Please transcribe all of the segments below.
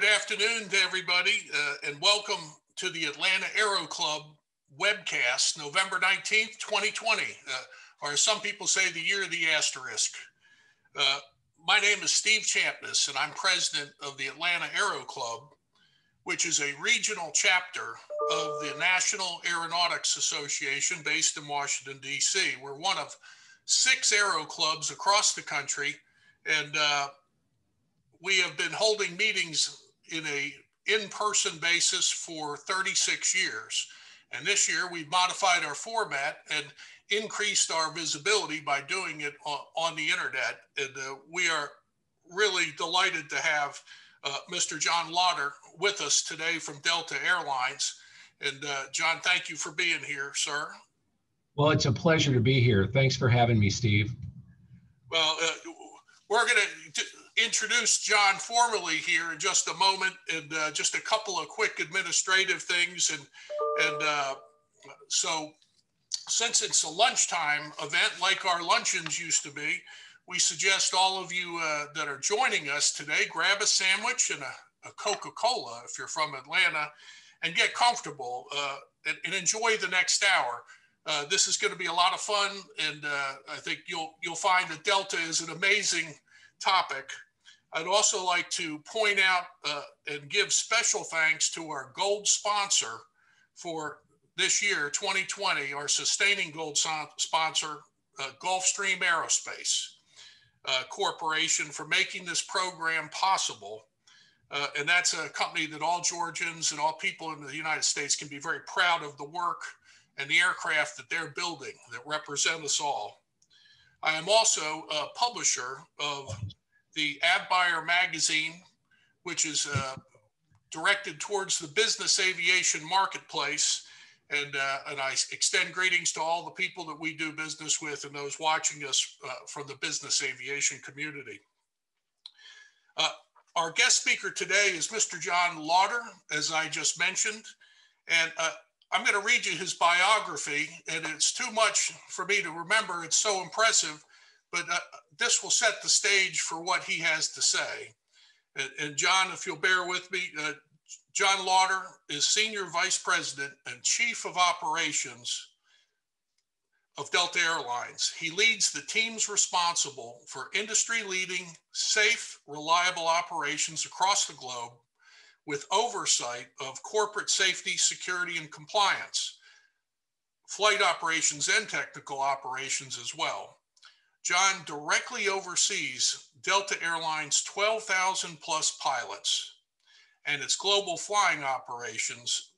Good afternoon to everybody, uh, and welcome to the Atlanta Aero Club webcast, November 19th, 2020, uh, or some people say the year of the asterisk. Uh, my name is Steve Champness, and I'm president of the Atlanta Aero Club, which is a regional chapter of the National Aeronautics Association based in Washington, D.C. We're one of six aero clubs across the country, and uh, we have been holding meetings in a in-person basis for 36 years. And this year we've modified our format and increased our visibility by doing it on, on the internet. And uh, we are really delighted to have uh, Mr. John Laughter with us today from Delta Airlines. And uh, John, thank you for being here, sir. Well, it's a pleasure to be here. Thanks for having me, Steve. Well, uh, we're going to introduce John formally here in just a moment, and uh, just a couple of quick administrative things. And and uh, so, since it's a lunchtime event like our luncheons used to be, we suggest all of you uh, that are joining us today grab a sandwich and a, a Coca-Cola if you're from Atlanta, and get comfortable uh, and, and, enjoy the next hour. Uh, this is going to be a lot of fun, and uh, I think you'll you'll find that Delta is an amazing topic. I'd also like to point out uh, and give special thanks to our gold sponsor for this year, 2020, our sustaining gold sponsor, uh, Gulfstream Aerospace uh, Corporation, for making this program possible. Uh, and that's a company that all Georgians and all people in the United States can be very proud of the work and the aircraft that they're building that represent us all. I am also a publisher of the Avbuyer magazine, which is uh, directed towards the business aviation marketplace. And, uh, and I extend greetings to all the people that we do business with and those watching us uh, from the business aviation community. Uh, our guest speaker today is Mr. John Laughter, as I just mentioned. And uh, I'm going to read you his biography, and it's too much for me to remember. It's so impressive but uh, this will set the stage for what he has to say. And, and John, if you'll bear with me, uh, John Laughter is Senior Vice President and Chief of Operations of Delta Airlines. He leads the teams responsible for industry leading, safe, reliable operations across the globe with oversight of corporate safety, security, and compliance, flight operations, and technical operations as well. John directly oversees Delta Airlines' 12,000 plus pilots and its global flying operations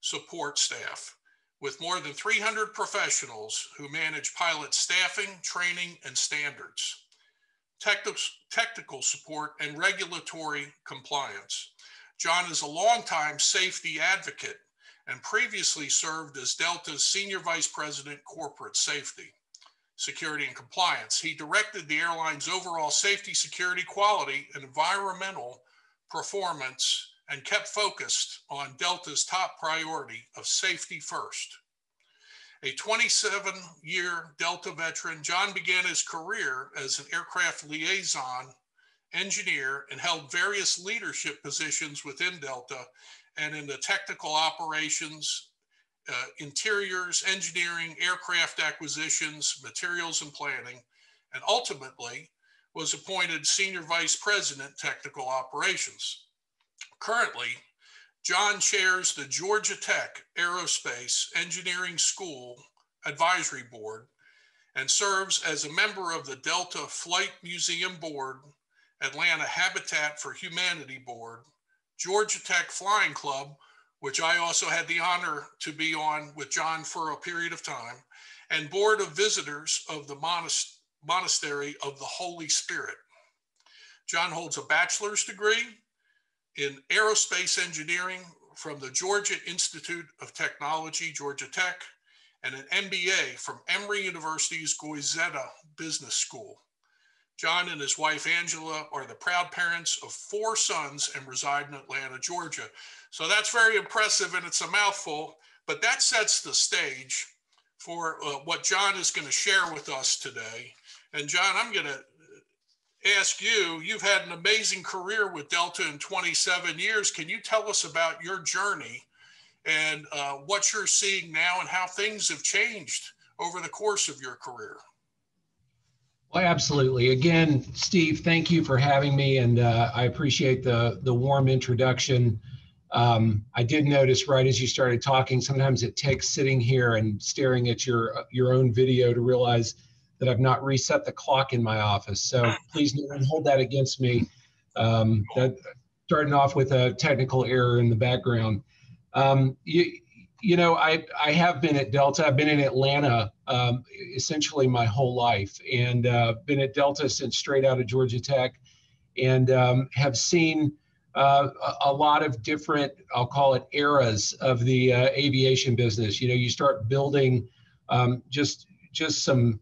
support staff with more than 300 professionals who manage pilot staffing, training, and standards, technical support, and regulatory compliance. John is a longtime safety advocate and previously served as Delta's Senior Vice President Corporate Safety security and compliance. He directed the airline's overall safety, security, quality, and environmental performance and kept focused on Delta's top priority of safety first. A 27 year Delta veteran, John began his career as an aircraft liaison engineer and held various leadership positions within Delta and in the technical operations uh, interiors, engineering, aircraft acquisitions, materials and planning, and ultimately was appointed Senior Vice President, Technical Operations. Currently, John chairs the Georgia Tech Aerospace Engineering School Advisory Board and serves as a member of the Delta Flight Museum Board, Atlanta Habitat for Humanity Board, Georgia Tech Flying Club, which I also had the honor to be on with John for a period of time, and Board of Visitors of the Monast- Monastery of the Holy Spirit. John holds a bachelor's degree in aerospace engineering from the Georgia Institute of Technology, Georgia Tech, and an MBA from Emory University's Goizueta Business School. John and his wife Angela are the proud parents of four sons and reside in Atlanta, Georgia. So that's very impressive and it's a mouthful, but that sets the stage for uh, what John is going to share with us today. And John, I'm going to ask you, you've had an amazing career with Delta in 27 years. Can you tell us about your journey and uh, what you're seeing now and how things have changed over the course of your career? Well, absolutely. Again, Steve, thank you for having me, and uh, I appreciate the the warm introduction. Um, I did notice right as you started talking, sometimes it takes sitting here and staring at your your own video to realize that I've not reset the clock in my office. So please don't hold that against me. Um, that, starting off with a technical error in the background. Um, you, you know, I, I have been at Delta. I've been in Atlanta um, essentially my whole life and uh, been at Delta since straight out of Georgia Tech and um, have seen uh, a lot of different, I'll call it eras of the uh, aviation business. You know, you start building um, just just some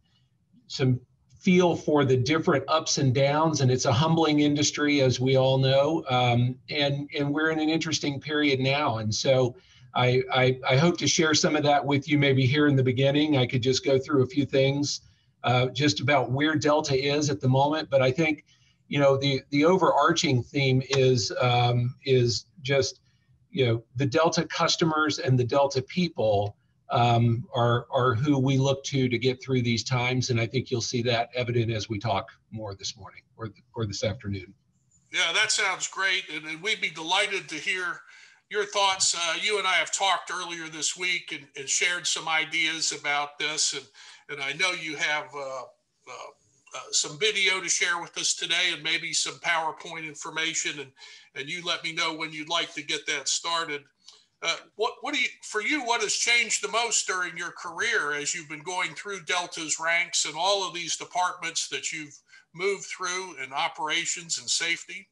some feel for the different ups and downs, and it's a humbling industry, as we all know. Um, and and we're in an interesting period now, and so. I, I, I, hope to share some of that with you maybe here in the beginning. I could just go through a few things uh, just about where Delta is at the moment. But I think, you know, the, the overarching theme is, um, is just, you know, the Delta customers and the Delta people um, are, are who we look to to get through these times. And I think you'll see that evident as we talk more this morning or, or this afternoon. Yeah, that sounds great. And, and we'd be delighted to hear your thoughts. Uh, you and I have talked earlier this week and, and, shared some ideas about this. And, and I know you have uh, uh, uh some video to share with us today and maybe some PowerPoint information. And, and you let me know when you'd like to get that started. Uh, what what do you for you? What has changed the most during your career as you've been going through Delta's ranks and all of these departments that you've moved through in operations and safety?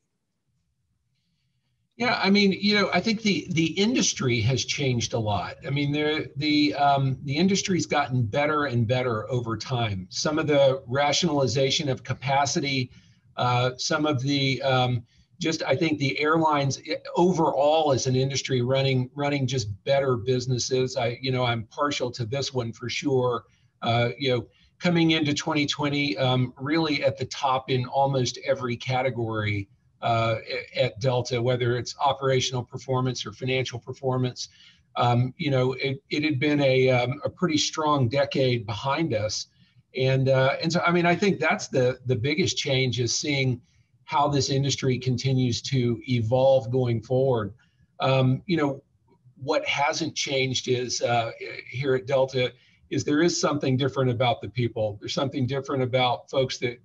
Yeah, I mean, you know, I think the the industry has changed a lot. I mean, the the um, the industry's gotten better and better over time. Some of the rationalization of capacity, uh, some of the um, just I think the airlines eh, overall as an industry running running just better businesses. I you know I'm partial to this one for sure. Uh, you know, coming into 2020, um, really at the top in almost every category uh, at Delta, whether it's operational performance or financial performance. Um, you know, it, it had been a, um, a pretty strong decade behind us. And, uh, and so, I mean, I think that's the, the biggest change is seeing how this industry continues to evolve going forward. Um, you know, what hasn't changed is uh, here at Delta is there is something different about the people. There's something different about folks that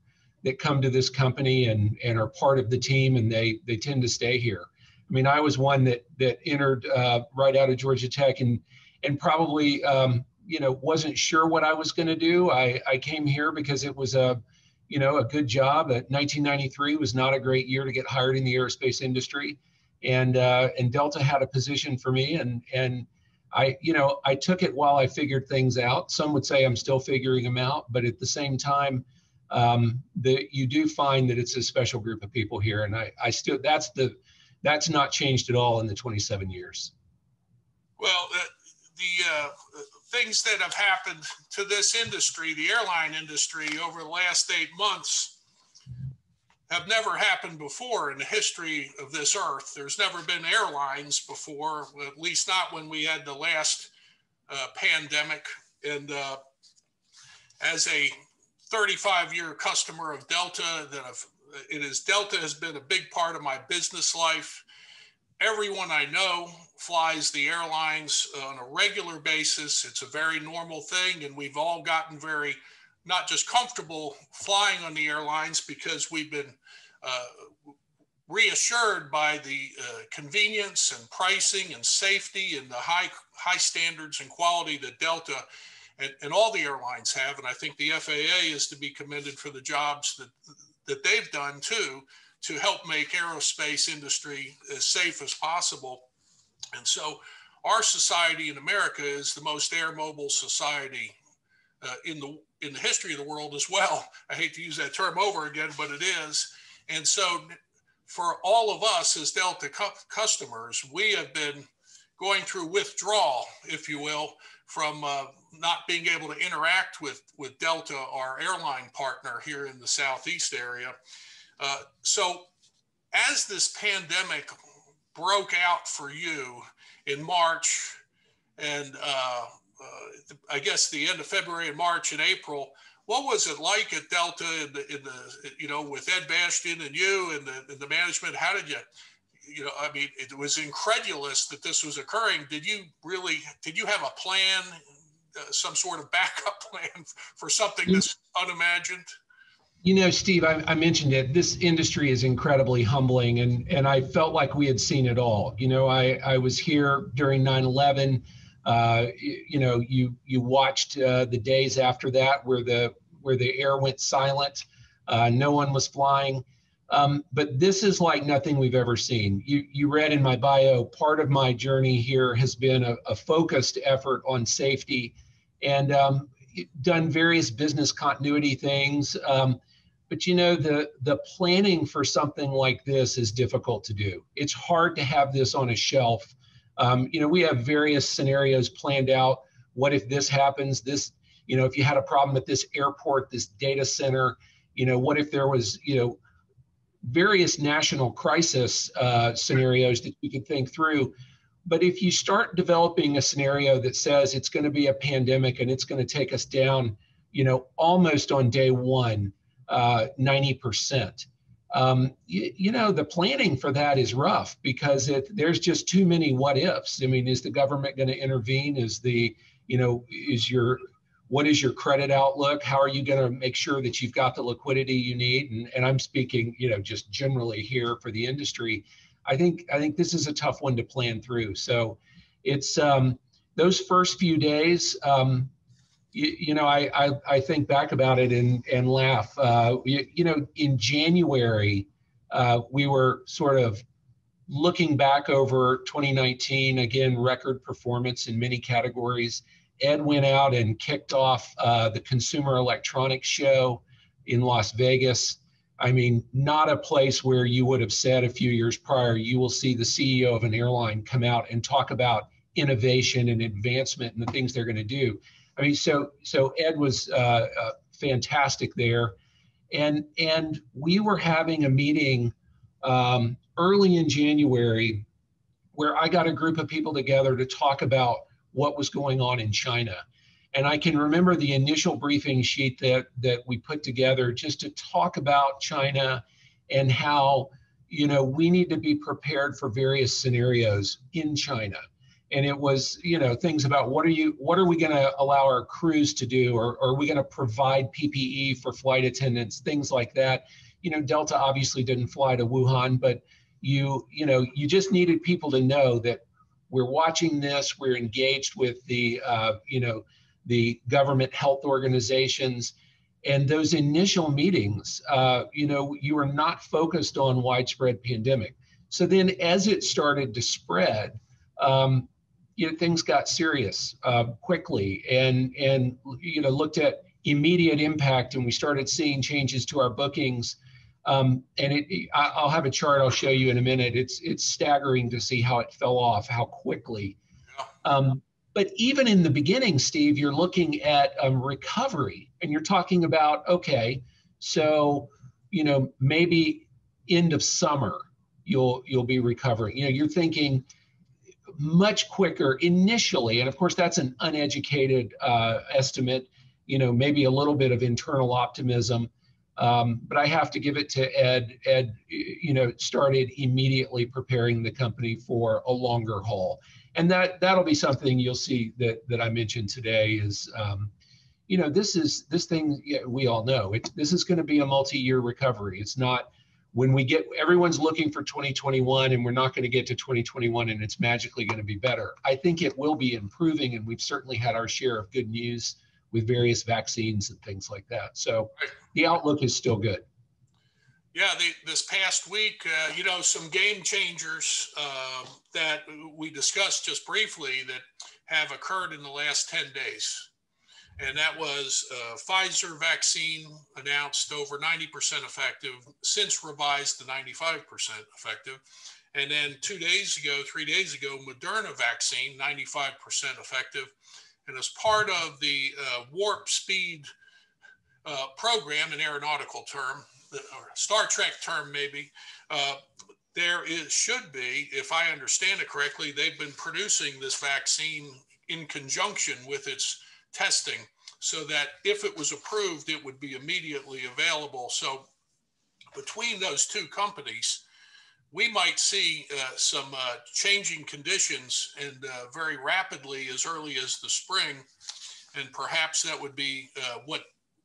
that come to this company and and are part of the team, and they they tend to stay here. I mean, I was one that that entered uh, right out of Georgia Tech and and probably um, you know wasn't sure what I was going to do. I I came here because it was a you know, a good job. At 1993 was not a great year to get hired in the aerospace industry, and uh, and Delta had a position for me, and and I, you know, I took it while I figured things out. Some would say I'm still figuring them out, but at the same time, um, that you do find that it's a special group of people here, and I, I still that's the that's not changed at all in the 27 years. Well, uh, the uh, things that have happened to this industry, the airline industry, over the last eight months have never happened before in the history of this earth. There's never been airlines before, at least not when we had the last uh, pandemic. And uh, as a 35 year customer of Delta, that have, it is Delta has been a big part of my business life. Everyone I know flies the airlines on a regular basis. It's a very normal thing, and we've all gotten very not just comfortable flying on the airlines because we've been uh, reassured by the uh, convenience and pricing and safety and the high high standards and quality that Delta and, and all the airlines have. And I think the FAA is to be commended for the jobs that that they've done too to help make aerospace industry as safe as possible and so our society in America is the most air mobile society uh, in the in the history of the world as well. I hate to use that term over again, but it is. And so for all of us as Delta cu- customers, we have been going through withdrawal, if you will, from uh, not being able to interact with, with Delta, our airline partner here in the Southeast area. Uh, so, as this pandemic broke out for you in March, and uh, uh, I guess the end of February and March and April, what was it like at Delta in the, in the you know with Ed Bastian and you and the, and the management? How did you you know I mean it was incredulous that this was occurring. Did you really did you have a plan, uh, some sort of backup plan for something that's unimagined? You know, Steve, I, I, mentioned it. This industry is incredibly humbling, and and I felt like we had seen it all. You know, I I was here during 9/11. Uh, you, you, know, you you watched uh, the days after that where the where the air went silent. Uh, no one was flying. Um, but this is like nothing we've ever seen. You, you read in my bio, part of my journey here has been a, a focused effort on safety and um, done various business continuity things. Um, but you know, the, the planning for something like this is difficult to do. It's hard to have this on a shelf. Um, you know, we have various scenarios planned out. What if this happens? This, you know, if you had a problem at this airport, this data center, you know, what if there was, you know, various national crisis uh, scenarios that you could think through. But if you start developing a scenario that says it's going to be a pandemic and it's going to take us down, you know, almost on day one, uh, 90%. Um, you, you, know, the planning for that is rough because it, there's just too many what ifs. I mean, is the government going to intervene? Is the, you know, is your, what is your credit outlook? How are you going to make sure that you've got the liquidity you need? And, and I'm speaking, you know, just generally here for the industry. I think I think this is a tough one to plan through. So it's um, those first few days. Um, you, you know, I, I, I think back about it and and laugh. Uh, you, you know, in January, uh, we were sort of looking back over 2019. Again, record performance in many categories. Ed went out and kicked off uh, the Consumer Electronics Show in Las Vegas. I mean, not a place where you would have said a few years prior, you will see the CEO of an airline come out and talk about innovation and advancement and the things they're going to do. I mean, so so Ed was uh, uh, fantastic there, and and we were having a meeting um, early in January where I got a group of people together to talk about what was going on in China. And I can remember the initial briefing sheet that that we put together just to talk about China and how you know we need to be prepared for various scenarios in China. And it was you know things about what are you what are we going to allow our crews to do? Or, or are we going to provide ppe for flight attendants? Things like that. You know delta obviously didn't fly to wuhan but you you know you just needed people to know that we're watching this we're engaged with the uh, you know the government health organizations. And those initial meetings uh, you know you were not focused on widespread pandemic. So then as it started to spread um, you know, things got serious uh, quickly and and you know looked at immediate impact and we started seeing changes to our bookings um, and it, I'll have a chart I'll show you in a minute. It's it's staggering to see how it fell off, how quickly. Um, but even in the beginning, Steve, you're looking at um, recovery, and you're talking about okay, so you know maybe end of summer you'll you'll be recovering. You know, you're thinking much quicker initially. And of course, that's an uneducated uh, estimate, you know, maybe a little bit of internal optimism. Um, but I have to give it to Ed. Ed, you know, started immediately preparing the company for a longer haul, and that that'll be something you'll see that that I mentioned today is, um, you know, this is this thing yeah, we all know. It, this is going to be a multi-year recovery. It's not when we get everyone's looking for 2021 and we're not going to get to 2021 and it's magically going to be better i think it will be improving and we've certainly had our share of good news with various vaccines and things like that so the outlook is still good yeah the, this past week uh, you know some game changers uh, that we discussed just briefly that have occurred in the last 10 days and that was uh, Pfizer vaccine announced over 90% effective, since revised to 95% effective. And then two days ago, three days ago, Moderna vaccine, 95% effective. And as part of the uh, warp speed uh, program, an aeronautical term, or Star Trek term maybe, uh, there is should be, if I understand it correctly, they've been producing this vaccine in conjunction with its testing so that if it was approved, it would be immediately available. So between those two companies, we might see uh, some uh, changing conditions and uh, very rapidly as early as the spring. And perhaps that would be uh, what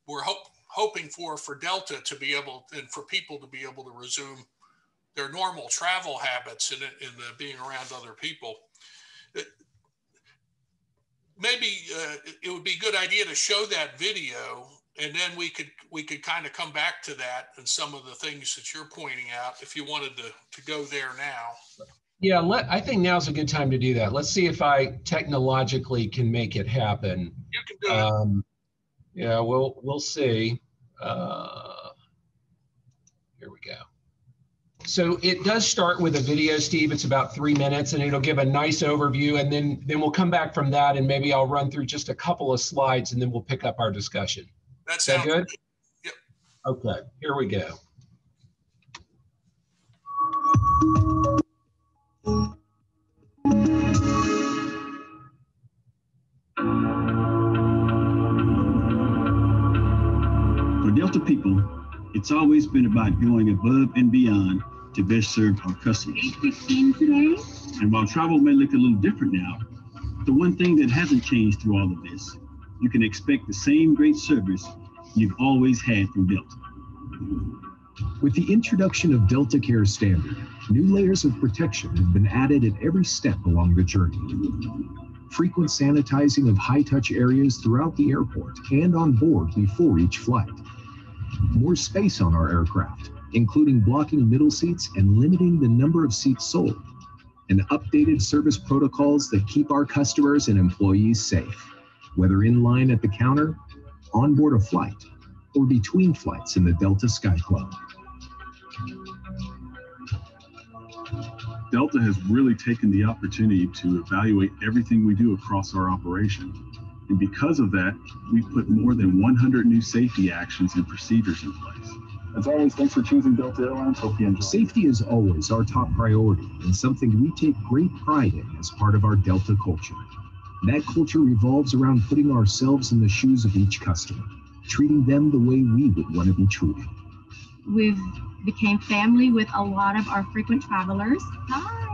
we're hope, hoping for for Delta to be able and for people to be able to resume their normal travel habits and, and being around other people. It, maybe uh, it would be a good idea to show that video and then we could we could kind of come back to that and some of the things that you're pointing out if you wanted to to go there now. Yeah let, i think now's a good time to do that. Let's see if i technologically can make it happen. You can do um, it. yeah we'll we'll see. Uh, here we go. So it does start with a video steve. It's about three minutes and it'll give a nice overview and then then we'll come back from that and maybe i'll run through just a couple of slides and then we'll pick up our discussion that sounds good? good. Yep. Okay, here we go. For Delta people, it's always been about going above and beyond to best serve our customers. And while travel may look a little different now, the one thing that hasn't changed through all of this you can expect the same great service you've always had from Delta. With the introduction of Delta Care Standard, new layers of protection have been added at every step along the journey. Frequent sanitizing of high touch areas throughout the airport and on board before each flight. More space on our aircraft, including blocking middle seats and limiting the number of seats sold. And updated service protocols that keep our customers and employees safe whether in line at the counter, on board a flight, or between flights in the Delta Sky Club. Delta has really taken the opportunity to evaluate everything we do across our operation. And because of that, we've put more than 100 new safety actions and procedures in place. As always, thanks for choosing Delta Airlines. Hope you enjoy. Safety is always our top priority and something we take great pride in as part of our Delta culture. That culture revolves around putting ourselves in the shoes of each customer, treating them the way we would want to be treated. We've became family with a lot of our frequent travelers. Hi.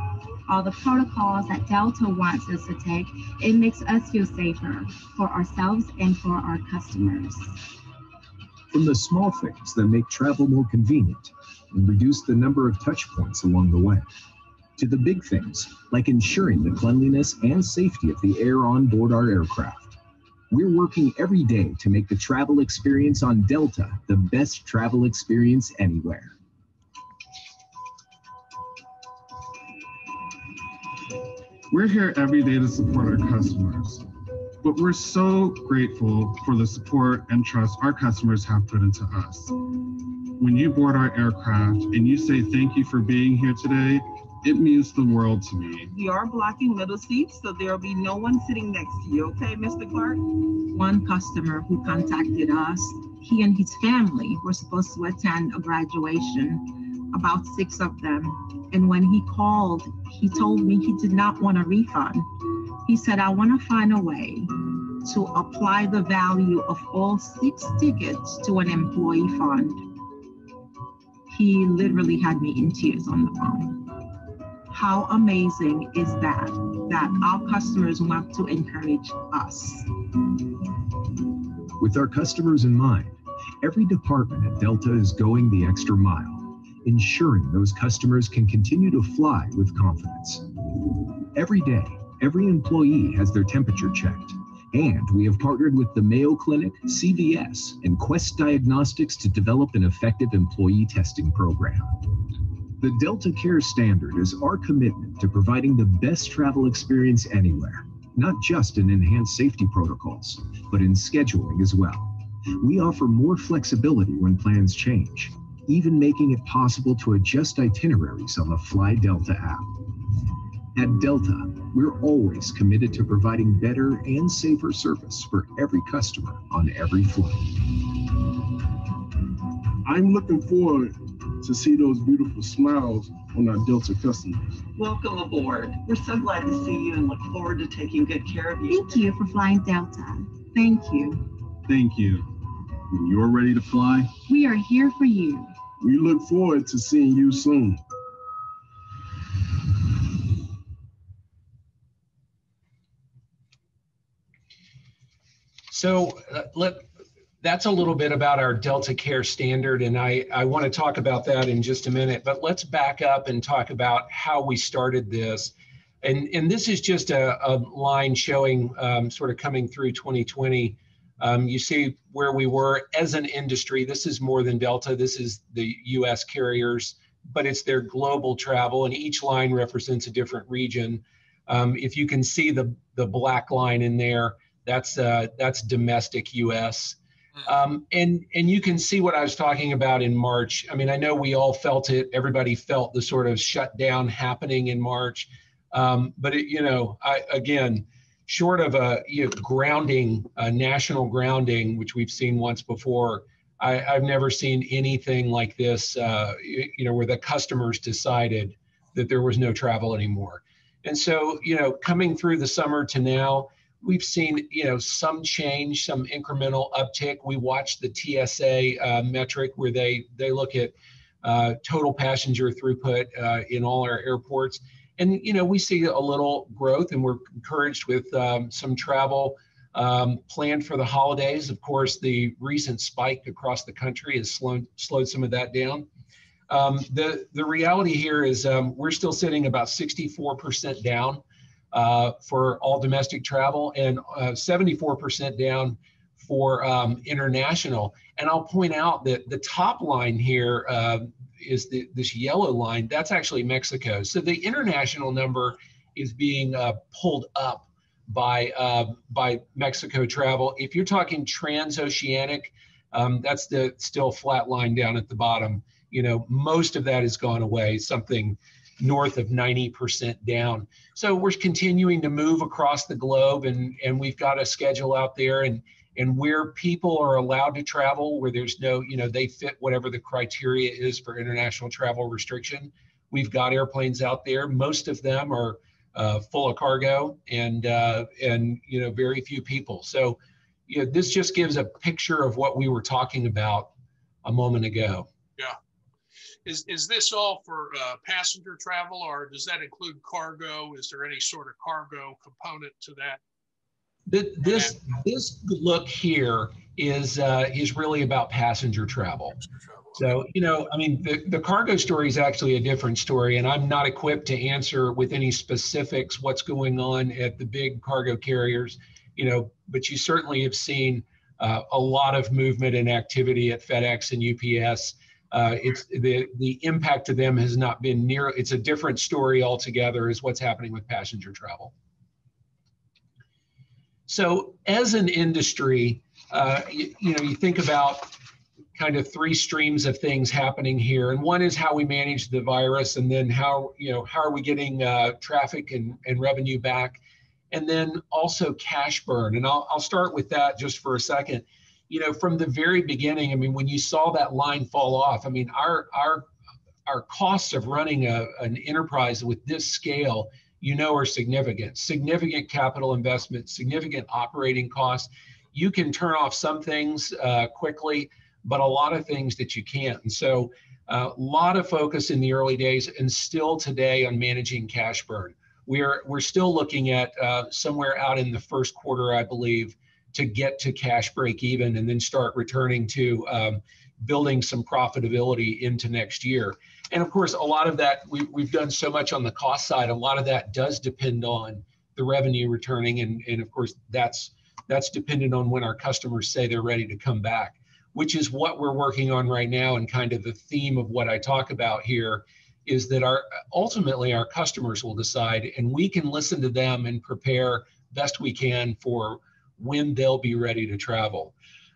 All the protocols that Delta wants us to take, it makes us feel safer for ourselves and for our customers. From the small things that make travel more convenient and reduce the number of touch points along the way to the big things, like ensuring the cleanliness and safety of the air on board our aircraft. We're working every day to make the travel experience on Delta the best travel experience anywhere. We're here every day to support our customers, but we're so grateful for the support and trust our customers have put into us. When you board our aircraft and you say thank you for being here today, it means the world to me. We are blocking middle seats, so there'll be no one sitting next to you, okay, Mr. Clark? One customer who contacted us, he and his family were supposed to attend a graduation, about six of them. And when he called, he told me he did not want a refund. He said, I want to find a way to apply the value of all six tickets to an employee fund. He literally had me in tears on the phone. How amazing is that? That our customers want to encourage us. With our customers in mind, every department at Delta is going the extra mile, ensuring those customers can continue to fly with confidence. Every day, every employee has their temperature checked, and we have partnered with the Mayo Clinic, CVS, and Quest Diagnostics to develop an effective employee testing program. The Delta Care Standard is our commitment to providing the best travel experience anywhere, not just in enhanced safety protocols, but in scheduling as well. We offer more flexibility when plans change, even making it possible to adjust itineraries on the Fly Delta app. At Delta, we're always committed to providing better and safer service for every customer on every flight. I'm looking forward to see those beautiful smiles on our Delta customers. Welcome aboard. We're so glad to see you and look forward to taking good care of you. Thank you for flying Delta. Thank you. Thank you. When you're ready to fly, We are here for you. We look forward to seeing you soon. So uh, let that's a little bit about our Delta Care standard, and I, I want to talk about that in just a minute. But let's back up and talk about how we started this. And, and this is just a, a line showing um, sort of coming through 2020. Um, you see where we were as an industry. This is more than Delta. This is the US carriers, but it's their global travel, and each line represents a different region. Um, if you can see the, the black line in there, that's uh, that's domestic U.S. Um, and and you can see what I was talking about in March. I mean, I know we all felt it. Everybody felt the sort of shutdown happening in March. Um, but it, you know, I again, short of a you know, grounding, a national grounding, which we've seen once before, I, have never seen anything like this. Uh, you know, where the customers decided that there was no travel anymore. And so, you know, coming through the summer to now, we've seen you know some change, some incremental uptick. We watch the TSA uh, metric where they they look at uh, total passenger throughput uh, in all our airports, and you know we see a little growth, and we're encouraged with um, some travel um, planned for the holidays. Of course, the recent spike across the country has slowed slowed some of that down. Um, the the reality here is um, we're still sitting about 64% down uh, for all domestic travel and uh, 74% down for um, international. And I'll point out that the top line here uh, is the, this yellow line. That's actually Mexico. So the international number is being uh, pulled up by uh, by Mexico travel. If you're talking transoceanic, um, that's the still flat line down at the bottom. You know, most of that has gone away. Something north of 90% down. So we're continuing to move across the globe and, and we've got a schedule out there and, and where people are allowed to travel, where there's no, you know, they fit whatever the criteria is for international travel restriction. We've got airplanes out there. Most of them are uh, full of cargo and, uh, and, you know, very few people. So, you know, this just gives a picture of what we were talking about a moment ago. Is, is this all for uh, passenger travel or does that include cargo? Is there any sort of cargo component to that? This this look here is uh, is really about passenger travel. So you know, I mean, the, the cargo story is actually a different story, and I'm not equipped to answer with any specifics what's going on at the big cargo carriers. You know, but you certainly have seen uh, a lot of movement and activity at FedEx and UPS uh, it's the the impact to them has not been near. It's a different story altogether. Is what's happening with passenger travel. So as an industry, uh, you, you know, you think about kind of three streams of things happening here, and one is how we manage the virus, and then how you know how are we getting uh, traffic and, and revenue back, and then also cash burn. And I'll I'll start with that just for a second you know, from the very beginning, I mean, when you saw that line fall off, I mean, our our our costs of running a, an enterprise with this scale, you know, are significant. Significant capital investment, significant operating costs. You can turn off some things uh, quickly, but a lot of things that you can't. And so, a uh, lot of focus in the early days, and still today on managing cash burn. We're we're still looking at uh, somewhere out in the first quarter, I believe, to get to cash break even and then start returning to um, building some profitability into next year. And of course, a lot of that, we, we've done so much on the cost side, a lot of that does depend on the revenue returning. And, and of course, that's, that's dependent on when our customers say they're ready to come back, which is what we're working on right now. And kind of the theme of what I talk about here is that our ultimately our customers will decide and we can listen to them and prepare best we can for when they'll be ready to travel.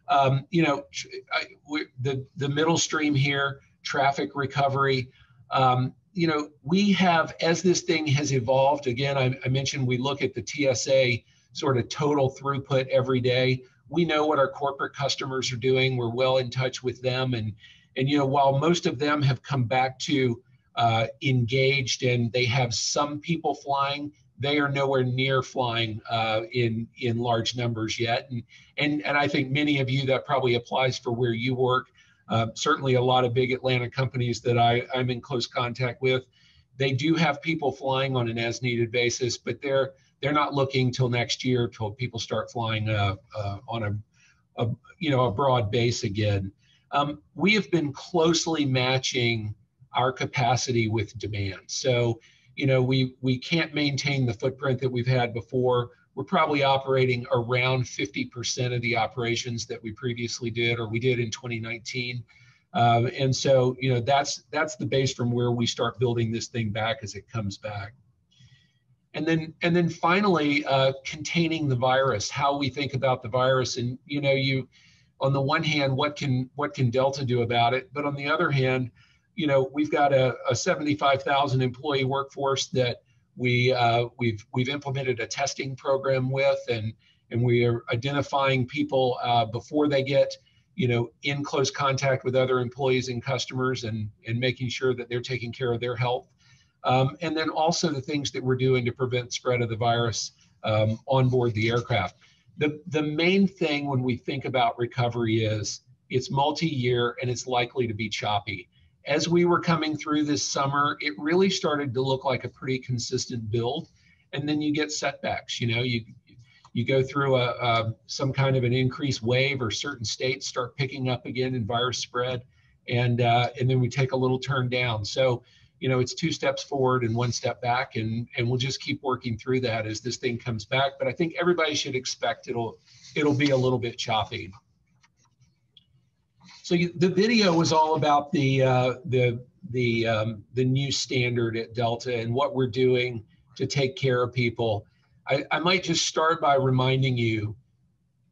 Um, you know, I, we, the the middle stream here, traffic recovery. Um, you know, we have as this thing has evolved. Again, I, I mentioned we look at the TSA sort of total throughput every day. We know what our corporate customers are doing. We're well in touch with them, and and you know, while most of them have come back to uh, engaged and they have some people flying, they are nowhere near flying uh, in in large numbers yet. And and and I think many of you that probably applies for where you work. Uh, certainly, a lot of big Atlanta companies that I I'm in close contact with, they do have people flying on an as needed basis, but they're they're not looking till next year till people start flying uh, uh, on a, a, you know a broad base again. Um, we have been closely matching our capacity with demand. So you know we we can't maintain the footprint that we've had before. We're probably operating around 50% of the operations that we previously did or we did in 2019. Um, and so, you know, that's that's the base from where we start building this thing back as it comes back and then and then finally uh, containing the virus how we think about the virus and you know you on the one hand what can what can delta do about it but on the other hand you know we've got a, a 75000 employee workforce that we uh, we've we've implemented a testing program with and and we are identifying people uh, before they get you know in close contact with other employees and customers and and making sure that they're taking care of their health um, and then also the things that we're doing to prevent spread of the virus um, on board the aircraft. The, the main thing when we think about recovery is it's multi-year and it's likely to be choppy. As we were coming through this summer, it really started to look like a pretty consistent build. And then you get setbacks, you know, you, you go through a, a, some kind of an increased wave or certain states start picking up again in virus spread. And uh, and then we take a little turn down. So you know it's two steps forward and one step back. And and we'll just keep working through that as this thing comes back. But i think everybody should expect it'll it'll be a little bit choppy so you, the video was all about the uh, the the um, the new standard at delta and what we're doing to take care of people I, I might just start by reminding you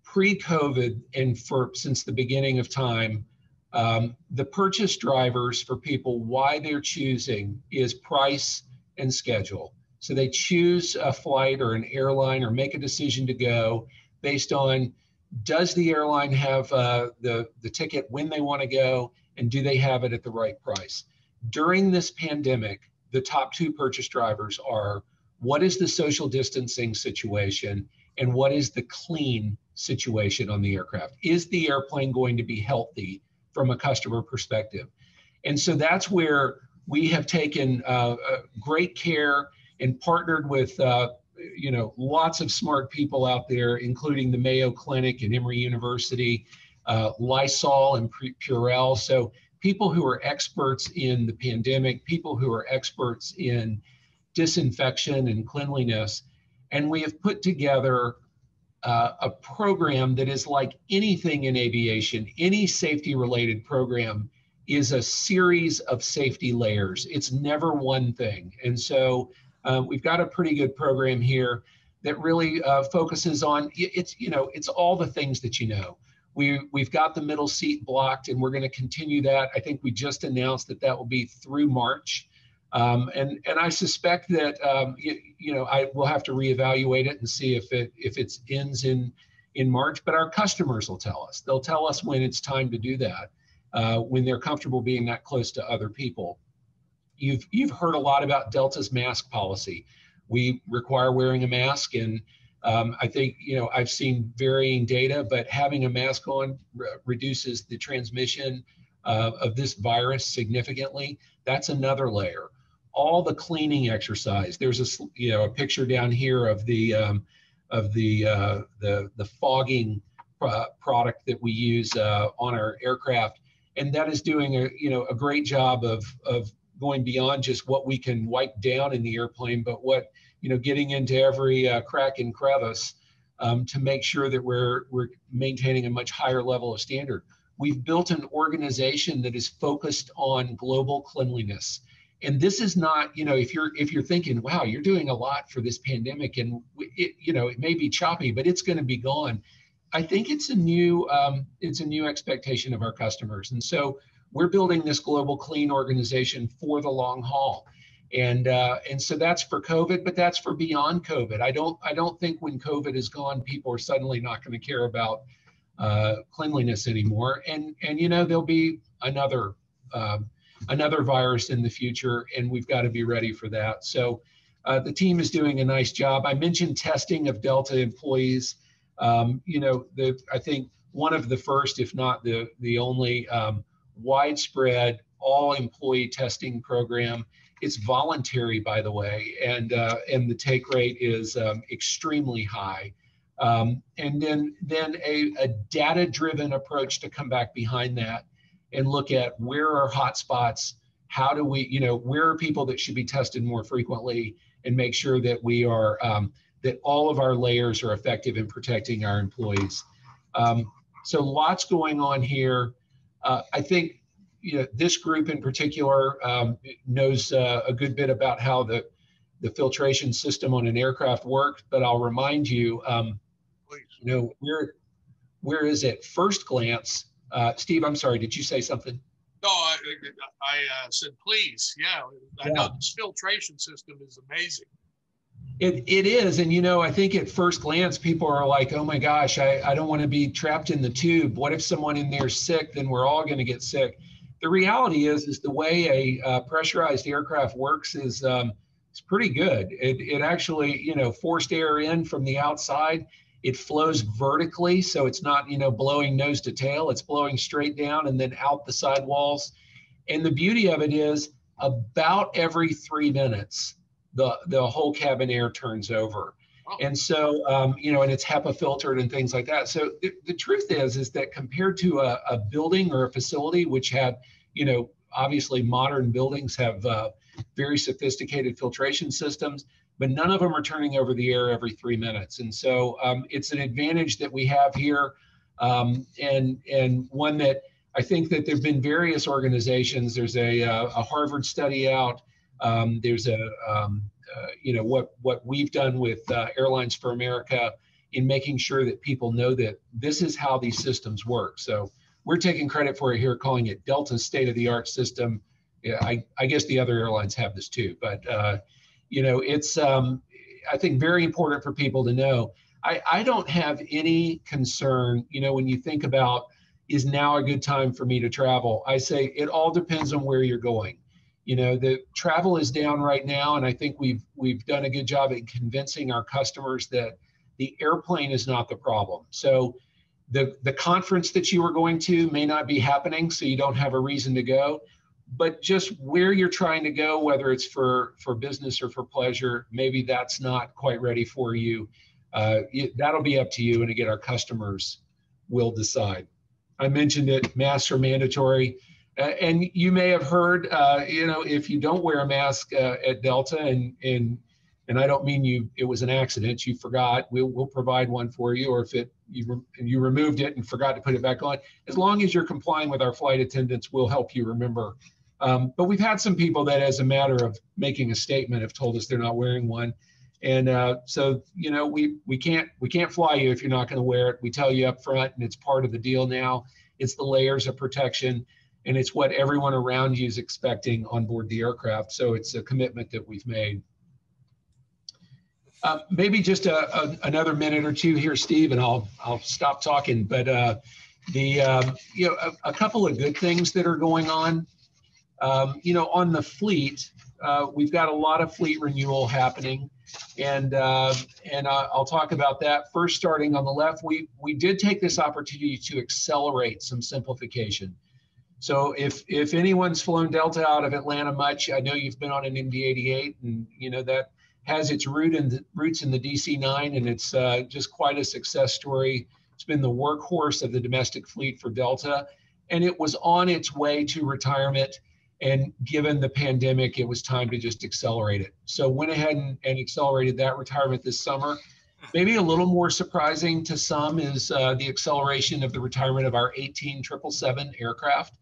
pre-covid and for since the beginning of time um, the purchase drivers for people, why they're choosing is price and schedule. So they choose a flight or an airline or make a decision to go based on does the airline have uh, the, the ticket when they want to go and do they have it at the right price? During this pandemic, the top two purchase drivers are what is the social distancing situation and what is the clean situation on the aircraft? Is the airplane going to be healthy from a customer perspective. And so that's where we have taken uh, uh, great care and partnered with uh, you know lots of smart people out there, including the Mayo Clinic and Emory University, uh, Lysol and Purell. So people who are experts in the pandemic, people who are experts in disinfection and cleanliness, and we have put together uh, a program that is like anything in aviation, any safety related program is a series of safety layers. It's never one thing. And so uh, we've got a pretty good program here that really uh, focuses on it's, you know, it's all the things that you know. We, we've got the middle seat blocked and we're going to continue that. I think we just announced that that will be through March. Um, and and I suspect that um, you, you, know I will have to reevaluate it and see if it if it ends in in March. But our customers will tell us. They'll tell us when it's time to do that, uh, when they're comfortable being that close to other people. You've you've heard a lot about Delta's mask policy. We require wearing a mask, and um, I think you know I've seen varying data, but having a mask on re- reduces the transmission uh, of this virus significantly. That's another layer all the cleaning exercise. There's a you know a picture down here of the um, of the uh, the the fogging product that we use uh, on our aircraft, and that is doing a you know a great job of of going beyond just what we can wipe down in the airplane, but what you know getting into every uh, crack and crevice um, to make sure that we're we're maintaining a much higher level of standard. We've built an organization that is focused on global cleanliness. And this is not you know if you're if you're thinking wow you're doing a lot for this pandemic and it you know it may be choppy but it's going to be gone. I think it's a new um, it's a new expectation of our customers. And so we're building this global clean organization for the long haul and uh, and so that's for covid but that's for beyond covid i don't i don't think when covid is gone people are suddenly not going to care about uh, cleanliness anymore. And and you know there'll be another um, another virus in the future, and we've got to be ready for that. So uh, the team is doing a nice job. I mentioned testing of Delta employees. Um, you know, the I think one of the first, if not the the only um, widespread all employee testing program. It's voluntary, by the way, and uh, and the take rate is um, extremely high. Um, and then then a, a data driven approach to come back behind that and look at where are hotspots how do we you know where are people that should be tested more frequently and make sure that we are um, that all of our layers are effective in protecting our employees um, so lots going on here uh, i think you know this group in particular um, knows uh, a good bit about how the the filtration system on an aircraft works but i'll remind you um, you know where where is it first glance uh, Steve, I'm sorry, did you say something? No, I, I uh, said please. Yeah, I yeah. know this filtration system is amazing. It, it is. And, you know, I think at first glance, people are like, oh my gosh, I, I don't want to be trapped in the tube. What if someone in there is sick? Then we're all going to get sick. The reality is, is the way a uh, pressurized aircraft works is um, it's pretty good. It, it actually, you know, forced air in from the outside it flows vertically, so it's not, you know, blowing nose to tail. It's blowing straight down and then out the sidewalls. And the beauty of it is about every three minutes, the, the whole cabin air turns over. And so, um, you know, and it's HEPA filtered and things like that. So the, the truth is, is that compared to a, a, building or a facility, which have, you know, obviously modern buildings have uh, very sophisticated filtration systems, but none of them are turning over the air every three minutes. And so um, it's an advantage that we have here, um, and and one that I think that there've been various organizations. There's a, uh, a Harvard study out. Um, there's a um, uh, you know what what we've done with uh, Airlines for America in making sure that people know that this is how these systems work. So we're taking credit for it here, calling it Delta's state of the art system. Yeah, I, I guess the other airlines have this too, but uh, you know, it's um, I think very important for people to know. I, I don't have any concern, you know, when you think about is now a good time for me to travel? I say it all depends on where you're going. You know, the travel is down right now, and I think we've we've done a good job at convincing our customers that the airplane is not the problem. So the the conference that you were going to may not be happening, so you don't have a reason to go but just where you're trying to go, whether it's for for business or for pleasure, maybe that's not quite ready for you. Uh, it, that'll be up to you, and again, our customers will decide. I mentioned it; masks are mandatory, uh, and you may have heard, uh, you know, if you don't wear a mask uh, at Delta, and and and I don't mean you, it was an accident, you forgot, we'll we'll provide one for you, or if it you re, you removed it and forgot to put it back on, as long as you're complying with our flight attendants, we'll help you remember um, but we've had some people that, as a matter of making a statement, have told us they're not wearing one. And uh, so, you know, we we can't we can't fly you if you're not going to wear it. We tell you up front, and it's part of the deal now. It's the layers of protection, and it's what everyone around you is expecting on board the aircraft. So it's a commitment that we've made. Uh, maybe just a, a, another minute or two here, Steve, and I'll I'll stop talking. But uh, the um, you know a, a, couple of good things that are going on. Um, you know, on the fleet, uh, we've got a lot of fleet renewal happening, and uh, and I'll talk about that first. Starting on the left, we we did take this opportunity to accelerate some simplification. So if if anyone's flown Delta out of Atlanta much, I know you've been on an MD-88, and you know that has its root in the, roots in the DC-9, and it's uh, just quite a success story. It's been the workhorse of the domestic fleet for Delta, and it was on its way to retirement and given the pandemic, it was time to just accelerate it. So went ahead and, and accelerated that retirement this summer. Maybe a little more surprising to some is uh, the acceleration of the retirement of our 18 777 aircraft.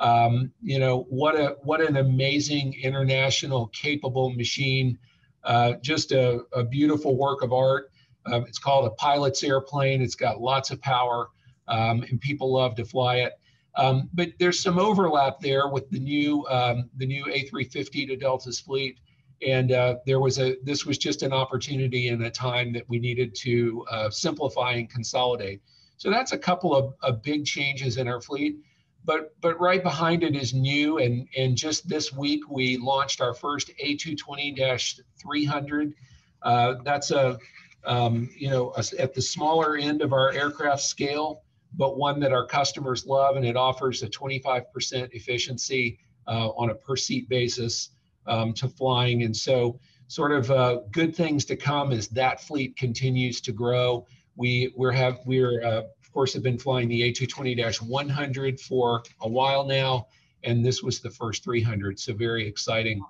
Um, you know what a what an amazing international capable machine. Uh, just a, a, beautiful work of art. Um, it's called a pilot's airplane. It's got lots of power, um, and people love to fly it. Um, but there's some overlap there with the new um, the new A350 to Delta's fleet, and uh, there was a this was just an opportunity and a time that we needed to uh, simplify and consolidate. So that's a couple of, of big changes in our fleet. But but right behind it is new, and and just this week we launched our first A220-300. Uh, that's a um, you know a, at the smaller end of our aircraft scale, but one that our customers love, and it offers a 25% efficiency uh, on a per seat basis um, to flying. And so, sort of uh, good things to come as that fleet continues to grow. We we're have we're uh, of course, have been flying the A220-100 for a while now, and this was the first 300, so very exciting.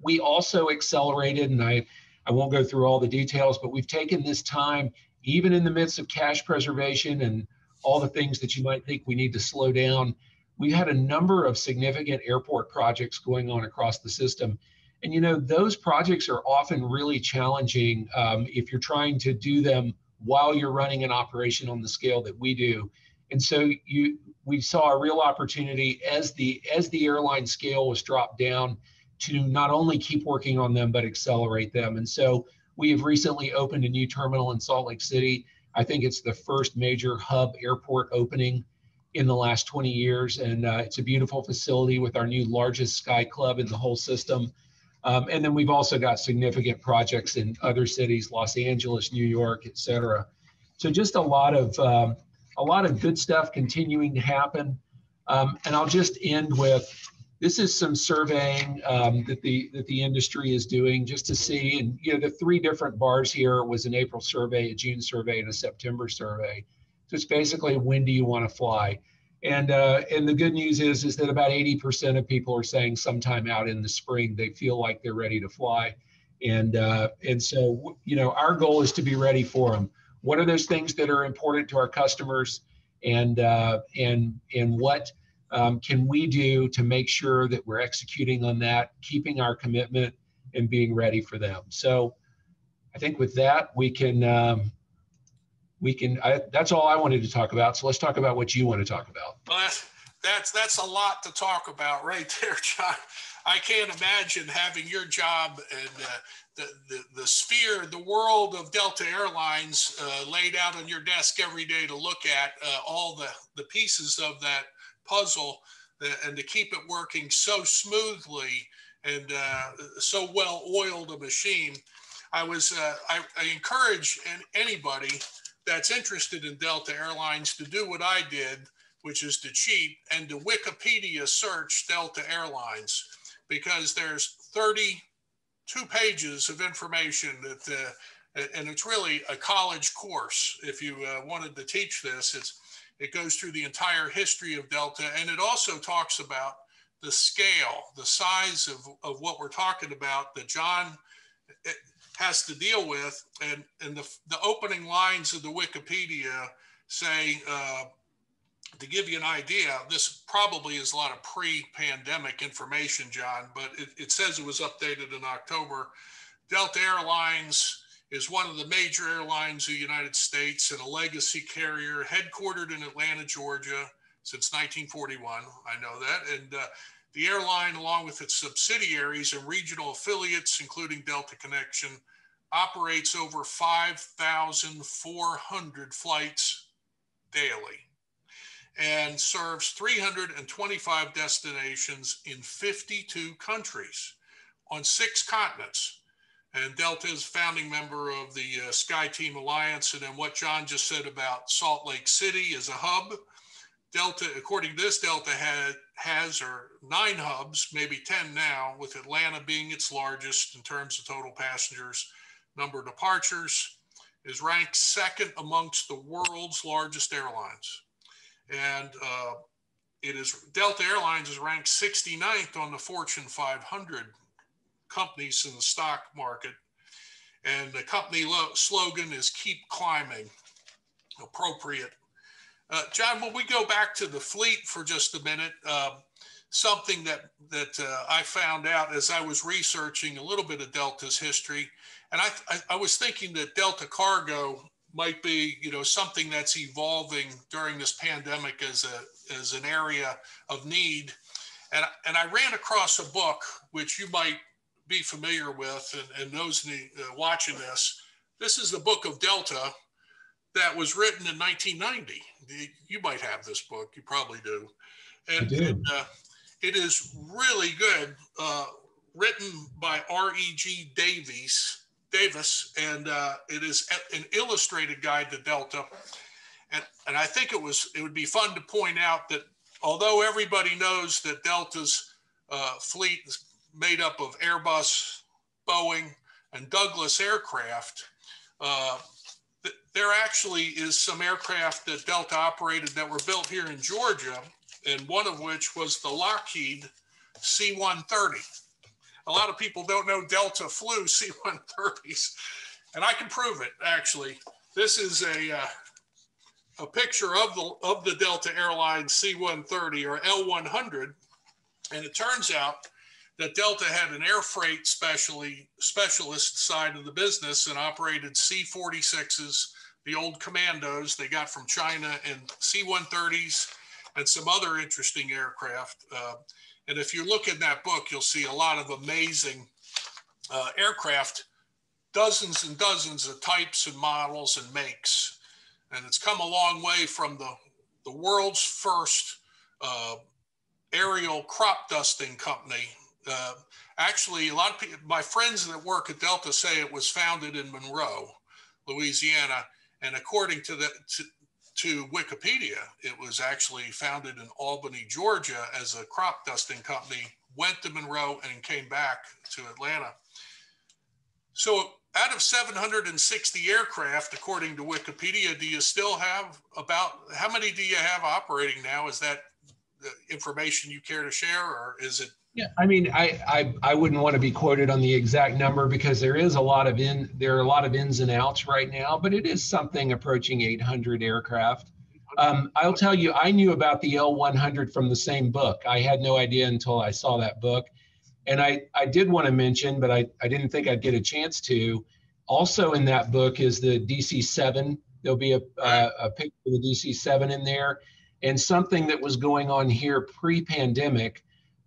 We also accelerated, and I, I won't go through all the details, but we've taken this time, even in the midst of cash preservation and all the things that you might think we need to slow down. We had a number of significant airport projects going on across the system. And you know, those projects are often really challenging um, if you're trying to do them while you're running an operation on the scale that we do. And so you we saw a real opportunity as the as the airline scale was dropped down to not only keep working on them but accelerate them. And so we have recently opened a new terminal in Salt Lake City. I think it's the first major hub airport opening in the last 20 years, and uh, it's a beautiful facility with our new largest sky club in the whole system. Um, and then we've also got significant projects in other cities, Los Angeles, New York, et cetera. So just a lot of um, a lot of good stuff continuing to happen. Um, and I'll just end with this is some surveying um, that the that the industry is doing just to see. And you know, the three different bars here was an April survey, a June survey, and a September survey. So it's basically when do you want to fly? And uh, and the good news is is that about 80% of people are saying sometime out in the spring they feel like they're ready to fly, and uh, and so you know our goal is to be ready for them. What are those things that are important to our customers, and uh, and and what um, can we do to make sure that we're executing on that, keeping our commitment, and being ready for them? So I think with that we can. Um, we can I, that's all i wanted to talk about. So let's talk about what you want to talk about. Well, that's, that's that's a lot to talk about right there john. I can't imagine having your job and uh, the, the, the sphere the world of delta airlines uh, laid out on your desk every day to look at uh, all the the pieces of that puzzle uh, and to keep it working so smoothly and uh, so well oiled a machine. I was uh, I, I encourage anybody that's interested in Delta Airlines to do what I did, which is to cheat and to Wikipedia search Delta Airlines because there's 32 pages of information that, uh, and it's really a college course. If you uh, wanted to teach this, it's, it goes through the entire history of Delta and it also talks about the scale, the size of, of what we're talking about that John has to deal with. And, and the, the opening lines of the Wikipedia say, uh, to give you an idea, this probably is a lot of pre pandemic information, John, but it, it, says it was updated in October. Delta Airlines is one of the major airlines of the United States and a legacy carrier headquartered in Atlanta, Georgia since 1941. I know that. And uh, the airline, along with its subsidiaries and regional affiliates, including Delta Connection, operates over 5,400 flights daily and serves 325 destinations in 52 countries on six continents. And Delta is founding member of the uh, SkyTeam Alliance. And then what John just said about Salt Lake City as a hub, Delta, according to this, Delta had, has or nine hubs, maybe 10 now, with Atlanta being its largest in terms of total passengers number of departures, is ranked second amongst the world's largest airlines. And uh, it is Delta Airlines is ranked 69th on the Fortune 500 companies in the stock market. And the company lo- slogan is keep climbing, appropriate. Uh, John, when we go back to the fleet for just a minute, uh, something that, that uh, I found out as I was researching a little bit of Delta's history and I, I, I was thinking that Delta Cargo might be, you know, something that's evolving during this pandemic as a as an area of need. And, and I ran across a book which you might be familiar with, and, and those uh, watching this. This is the book of Delta that was written in 1990. You might have this book. You probably do. And, do. and uh, it is really good. Uh, written by R.E.G. Davies, Davis, and uh, it is an illustrated guide to Delta. And, and I think it was it would be fun to point out that although everybody knows that Delta's uh, fleet is made up of Airbus, Boeing, and Douglas aircraft, uh, th- there actually is some aircraft that Delta operated that were built here in Georgia, and one of which was the Lockheed C-130. A lot of people don't know Delta flew C-130s, and I can prove it. Actually, this is a uh, a picture of the of the Delta Airlines C-130 or L-100, and it turns out that Delta had an air freight specially specialist side of the business and operated C-46s, the old commandos they got from China, and C-130s, and some other interesting aircraft. Uh, and if you look in that book, you'll see a lot of amazing uh, aircraft, dozens and dozens of types and models and makes. And it's come a long way from the, the world's first uh, aerial crop dusting company. Uh, actually, a lot of people, my friends that work at Delta say it was founded in Monroe, Louisiana. And according to the, to, to Wikipedia, it was actually founded in Albany, Georgia as a crop dusting company, went to Monroe and came back to Atlanta. So out of 760 aircraft, according to Wikipedia, do you still have about, how many do you have operating now? Is that information you care to share or is it yeah, I mean, I, I I wouldn't want to be quoted on the exact number because there is a lot of in there are a lot of ins and outs right now, but it is something approaching 800 aircraft. Um, I'll tell you, I knew about the L100 from the same book. I had no idea until I saw that book, and I I did want to mention, but I I didn't think I'd get a chance to. Also in that book is the DC-7. There'll be a a, a picture of the DC-7 in there, and something that was going on here pre-pandemic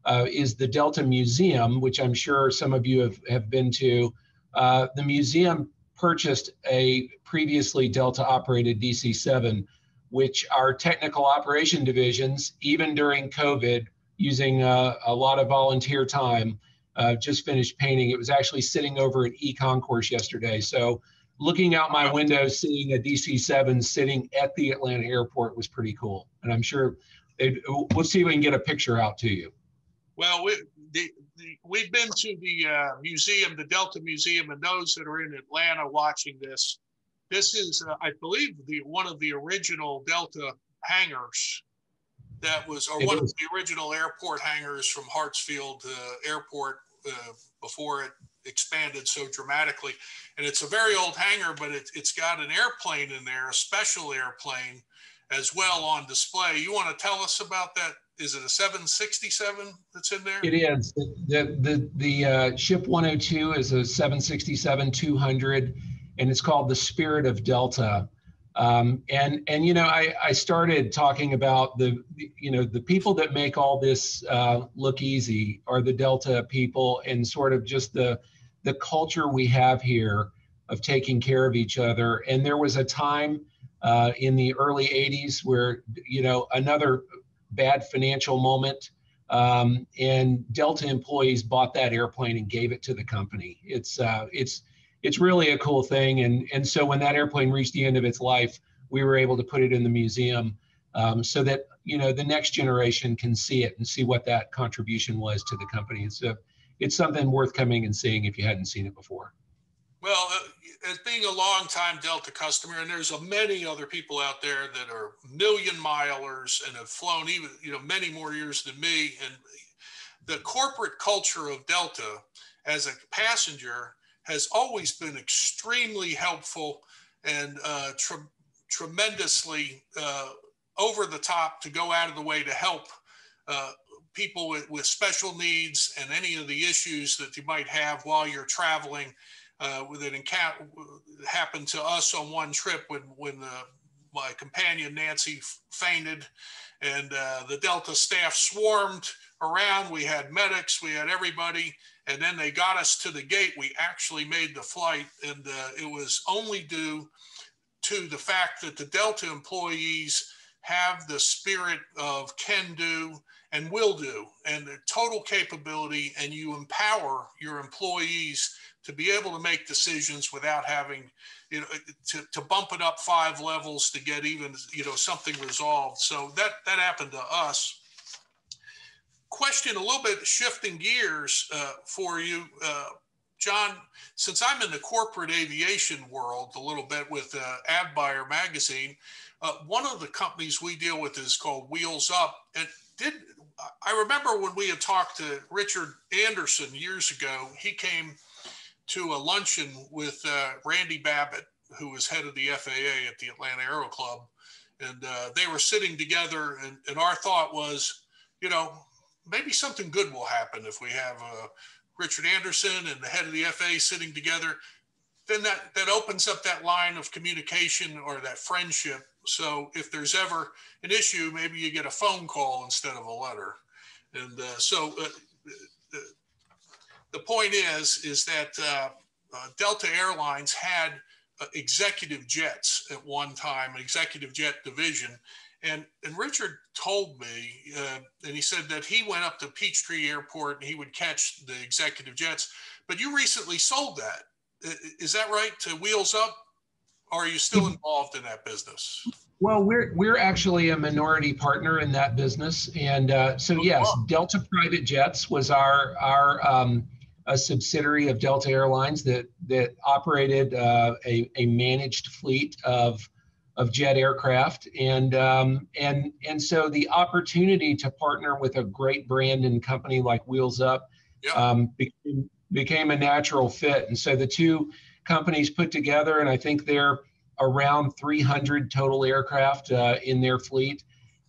uh, is the Delta Museum, which I'm sure some of you have, have been to. Uh, the museum purchased a previously Delta operated DC 7, which our technical operation divisions, even during COVID, using uh, a lot of volunteer time, uh, just finished painting. It was actually sitting over at E-Concourse yesterday. So looking out my window, seeing a DC 7 sitting at the Atlanta airport was pretty cool. And I'm sure we'll see if we can get a picture out to you. Well, we, the, the, we've been to the uh, museum, the Delta Museum, and those that are in Atlanta watching this, this is, uh, I believe, the one of the original Delta hangars that was, or it one is. of the original airport hangars from Hartsfield uh, Airport uh, before it expanded so dramatically. And it's a very old hangar, but it, it's got an airplane in there, a special airplane as well on display. You want to tell us about that is it a 767 that's in there? It is. The the the uh, ship 102 is a 767 200, and it's called the Spirit of Delta. Um, and and you know I I started talking about the you know the people that make all this uh, look easy are the Delta people and sort of just the the culture we have here of taking care of each other. And there was a time uh, in the early 80s where you know another bad financial moment. Um, and Delta employees bought that airplane and gave it to the company. It's uh, it's it's really a cool thing. And and so when that airplane reached the end of its life, we were able to put it in the museum um, so that you know the next generation can see it and see what that contribution was to the company. It's a it's something worth coming and seeing if you hadn't seen it before. Well, uh, as being a long-time Delta customer, and there's a many other people out there that are million milers and have flown even you know many more years than me. And the corporate culture of Delta as a passenger has always been extremely helpful and uh, tre- tremendously uh, over the top to go out of the way to help uh, people with, with special needs and any of the issues that you might have while you're traveling uh, that encounter happened to us on one trip when when uh, my companion Nancy fainted, and uh, the Delta staff swarmed around. We had medics, we had everybody, and then they got us to the gate. We actually made the flight, and uh, it was only due to the fact that the Delta employees have the spirit of can do and will do and the total capability and you empower your employees to be able to make decisions without having you know to, to bump it up five levels to get even you know something resolved. So that that happened to us. Question a little bit shifting gears uh, for you uh, john since i'm in the corporate aviation world a little bit with uh, Avbuyer magazine uh, one of the companies we deal with is called wheels up. And did i remember when we had talked to richard anderson years ago he came to a luncheon with uh, Randy Babbitt, who was head of the FAA at the Atlanta Aero Club. And uh, they were sitting together, and, and, our thought was, you know, maybe something good will happen if we have uh, Richard Anderson and the head of the FAA sitting together. Then that, that opens up that line of communication or that friendship. So if there's ever an issue, maybe you get a phone call instead of a letter. And uh, so uh, the point is, is that uh, uh, Delta Airlines had uh, executive jets at one time, an executive jet division. And, and Richard told me, uh, and he said that he went up to Peachtree Airport and he would catch the executive jets. But you recently sold that. Is that right to Wheels Up? Or are you still involved in that business? Well, we're we're actually a minority partner in that business, and uh, so yes, Delta Private Jets was our our um, a subsidiary of Delta Airlines that that operated uh, a, a managed fleet of of jet aircraft, and um, and and so the opportunity to partner with a great brand and company like Wheels Up um, became, became a natural fit, and so the two companies put together, and I think they're around 300 total aircraft uh, in their fleet.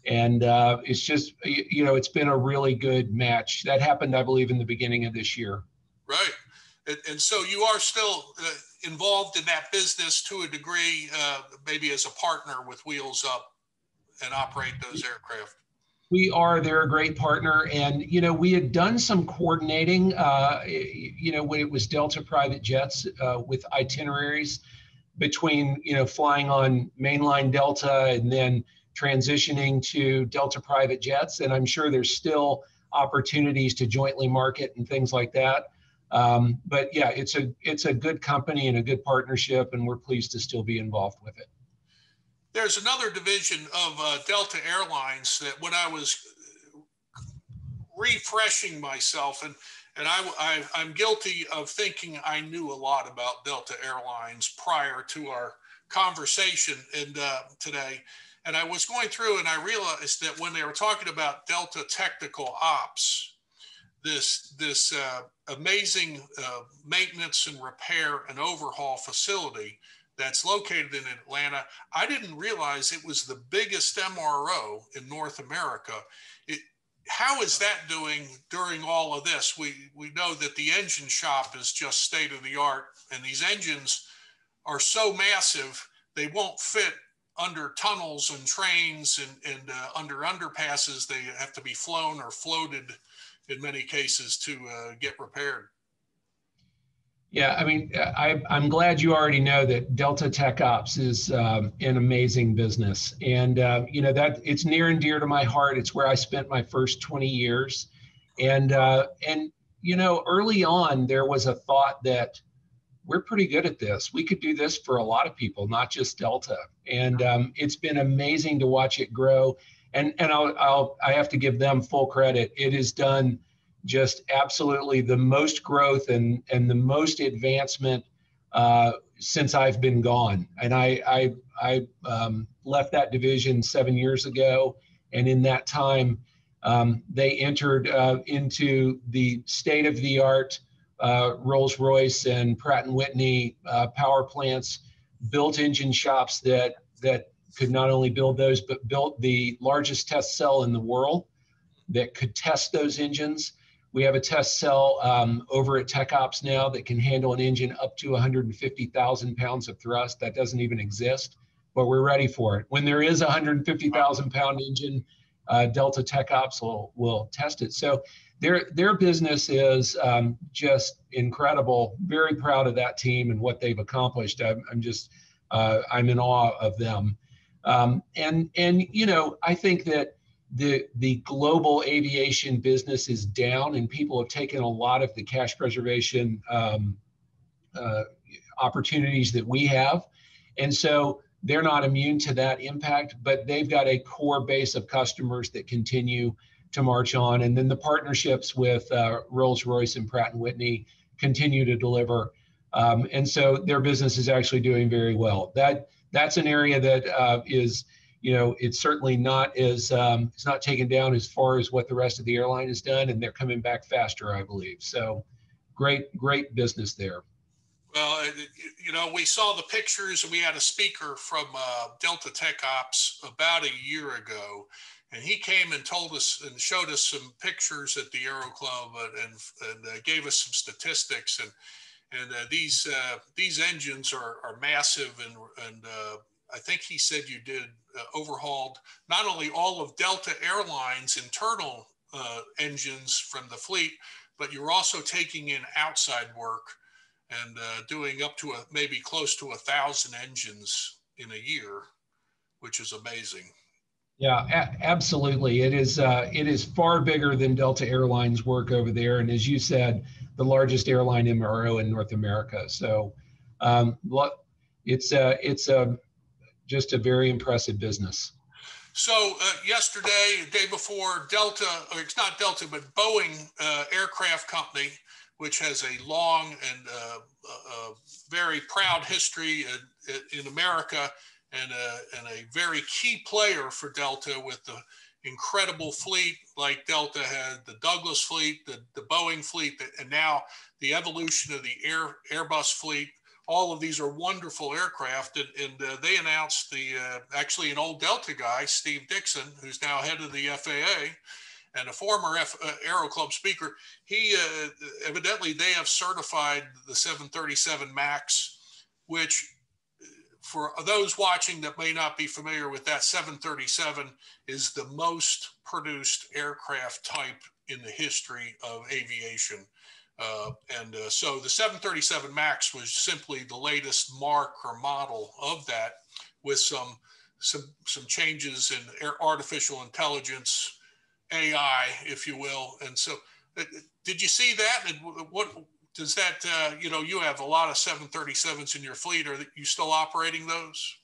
And uh, it's just you know it's been a really good match. That happened i believe in the beginning of this year Right. And, and so you are still uh, involved in that business to a degree, uh, maybe as a partner with Wheels Up and operate those aircraft. We are. They're a great partner, and you know we had done some coordinating. Uh, you know when it was Delta private jets uh, with itineraries between you know flying on mainline Delta and then transitioning to Delta private jets, and I'm sure there's still opportunities to jointly market and things like that. Um, but yeah, it's a it's a good company and a good partnership, and we're pleased to still be involved with it. There's another division of uh, Delta Airlines that when I was refreshing myself, and and I, I am guilty of thinking I knew a lot about Delta Airlines prior to our conversation and uh, today. And I was going through and I realized that when they were talking about Delta Technical Ops, this this uh, amazing uh, maintenance and repair and overhaul facility that's located in Atlanta. I didn't realize it was the biggest MRO in North America. It, how is that doing during all of this? We we know that the engine shop is just state of the art, and these engines are so massive they won't fit under tunnels and trains and, and uh, under underpasses. They have to be flown or floated in many cases to uh, get repaired. Yeah, I mean, I, am glad you already know that Delta Tech Ops is um, an amazing business, and uh, you know that it's near and dear to my heart. It's where I spent my first 20 years, and uh, and you know, early on there was a thought that we're pretty good at this. We could do this for a lot of people, not just Delta, and um, it's been amazing to watch it grow and and I'll, I'll I have to give them full credit. It has done just absolutely the most growth and and the most advancement uh, since I've been gone. And I I, I um, left that division seven years ago, and in that time, um, they entered uh, into the state of the art uh, Rolls Royce and Pratt and Whitney uh, power plants, built engine shops that that could not only build those, but built the largest test cell in the world that could test those engines. We have a test cell um, over at TechOps now that can handle an engine up to 150,000 pounds of thrust. That doesn't even exist, but we're ready for it. When there is a 150,000 pound engine, uh, Delta TechOps will, will test it. So their their business is um, just incredible. Very proud of that team and what they've accomplished. I'm, I'm just uh, I'm in awe of them. Um, and and you know, I think that the the global aviation business is down, and people have taken a lot of the cash preservation um, uh, opportunities that we have, and so they're not immune to that impact. But they've got a core base of customers that continue to march on, and then the partnerships with uh, Rolls Royce and Pratt and Whitney continue to deliver. Um, and so their business is actually doing very well. That that's an area that uh, is, you know, it's certainly not as um, it's not taken down as far as what the rest of the airline has done, and they're coming back faster, I believe. So, great, great business there. Well, you know, we saw the pictures, and we had a speaker from uh, Delta Tech Ops about a year ago, and he came and told us and showed us some pictures at the Aero Club and, and, and uh, gave us some statistics and and uh, these uh, these engines are, are massive and and uh, I think he said you did overhauled not only all of Delta Airlines internal engines from the fleet, but you're also taking in outside work and uh, doing up to a, maybe close to a thousand engines in a year, which is amazing. Yeah, absolutely. It is uh, it is far bigger than Delta Airlines work over there, and as you said, the largest airline MRO in North America. So, um, it's a it's a just a very impressive business. So uh, yesterday, day before, Delta, or it's not Delta, but Boeing uh, Aircraft Company, which has a long and uh, very proud history in, in America, and a, and a very key player for Delta with the incredible fleet like Delta had, the Douglas fleet, the, the Boeing fleet, and now the evolution of the Air, Airbus fleet. All of these are wonderful aircraft. And, and uh, they announced the, uh, actually an old Delta guy, Steve Dickson, who's now head of the FAA and a former F, uh, Aero Club speaker. He uh, evidently they have certified the 737 MAX, which for those watching that may not be familiar with that, 737 is the most produced aircraft type in the history of aviation. Uh, and uh, so the 737 MAX was simply the latest mark or model of that with some, some, some changes in artificial intelligence, AI, if you will. And so uh, did you see that? And what, does that uh, you know you have a lot of 737s in your fleet. Are you still operating those?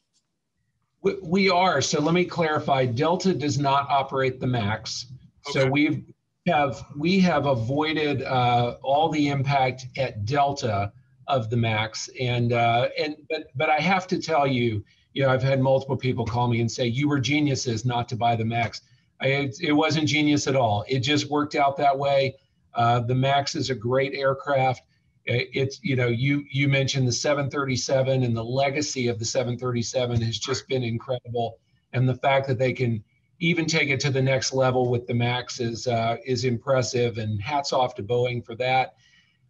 We are. So let me clarify. Delta does not operate the max. Okay. so we have we have avoided uh, all the impact at delta of the max. And uh, and but but i have to tell you you know i've had multiple people call me and say you were geniuses not to buy the max. I, it, it wasn't genius at all. It just worked out that way uh, the Max is a great aircraft. It's you know you you mentioned the 737 and the legacy of the 737 has just been incredible, and the fact that they can even take it to the next level with the Max is uh, is impressive. And hats off to Boeing for that.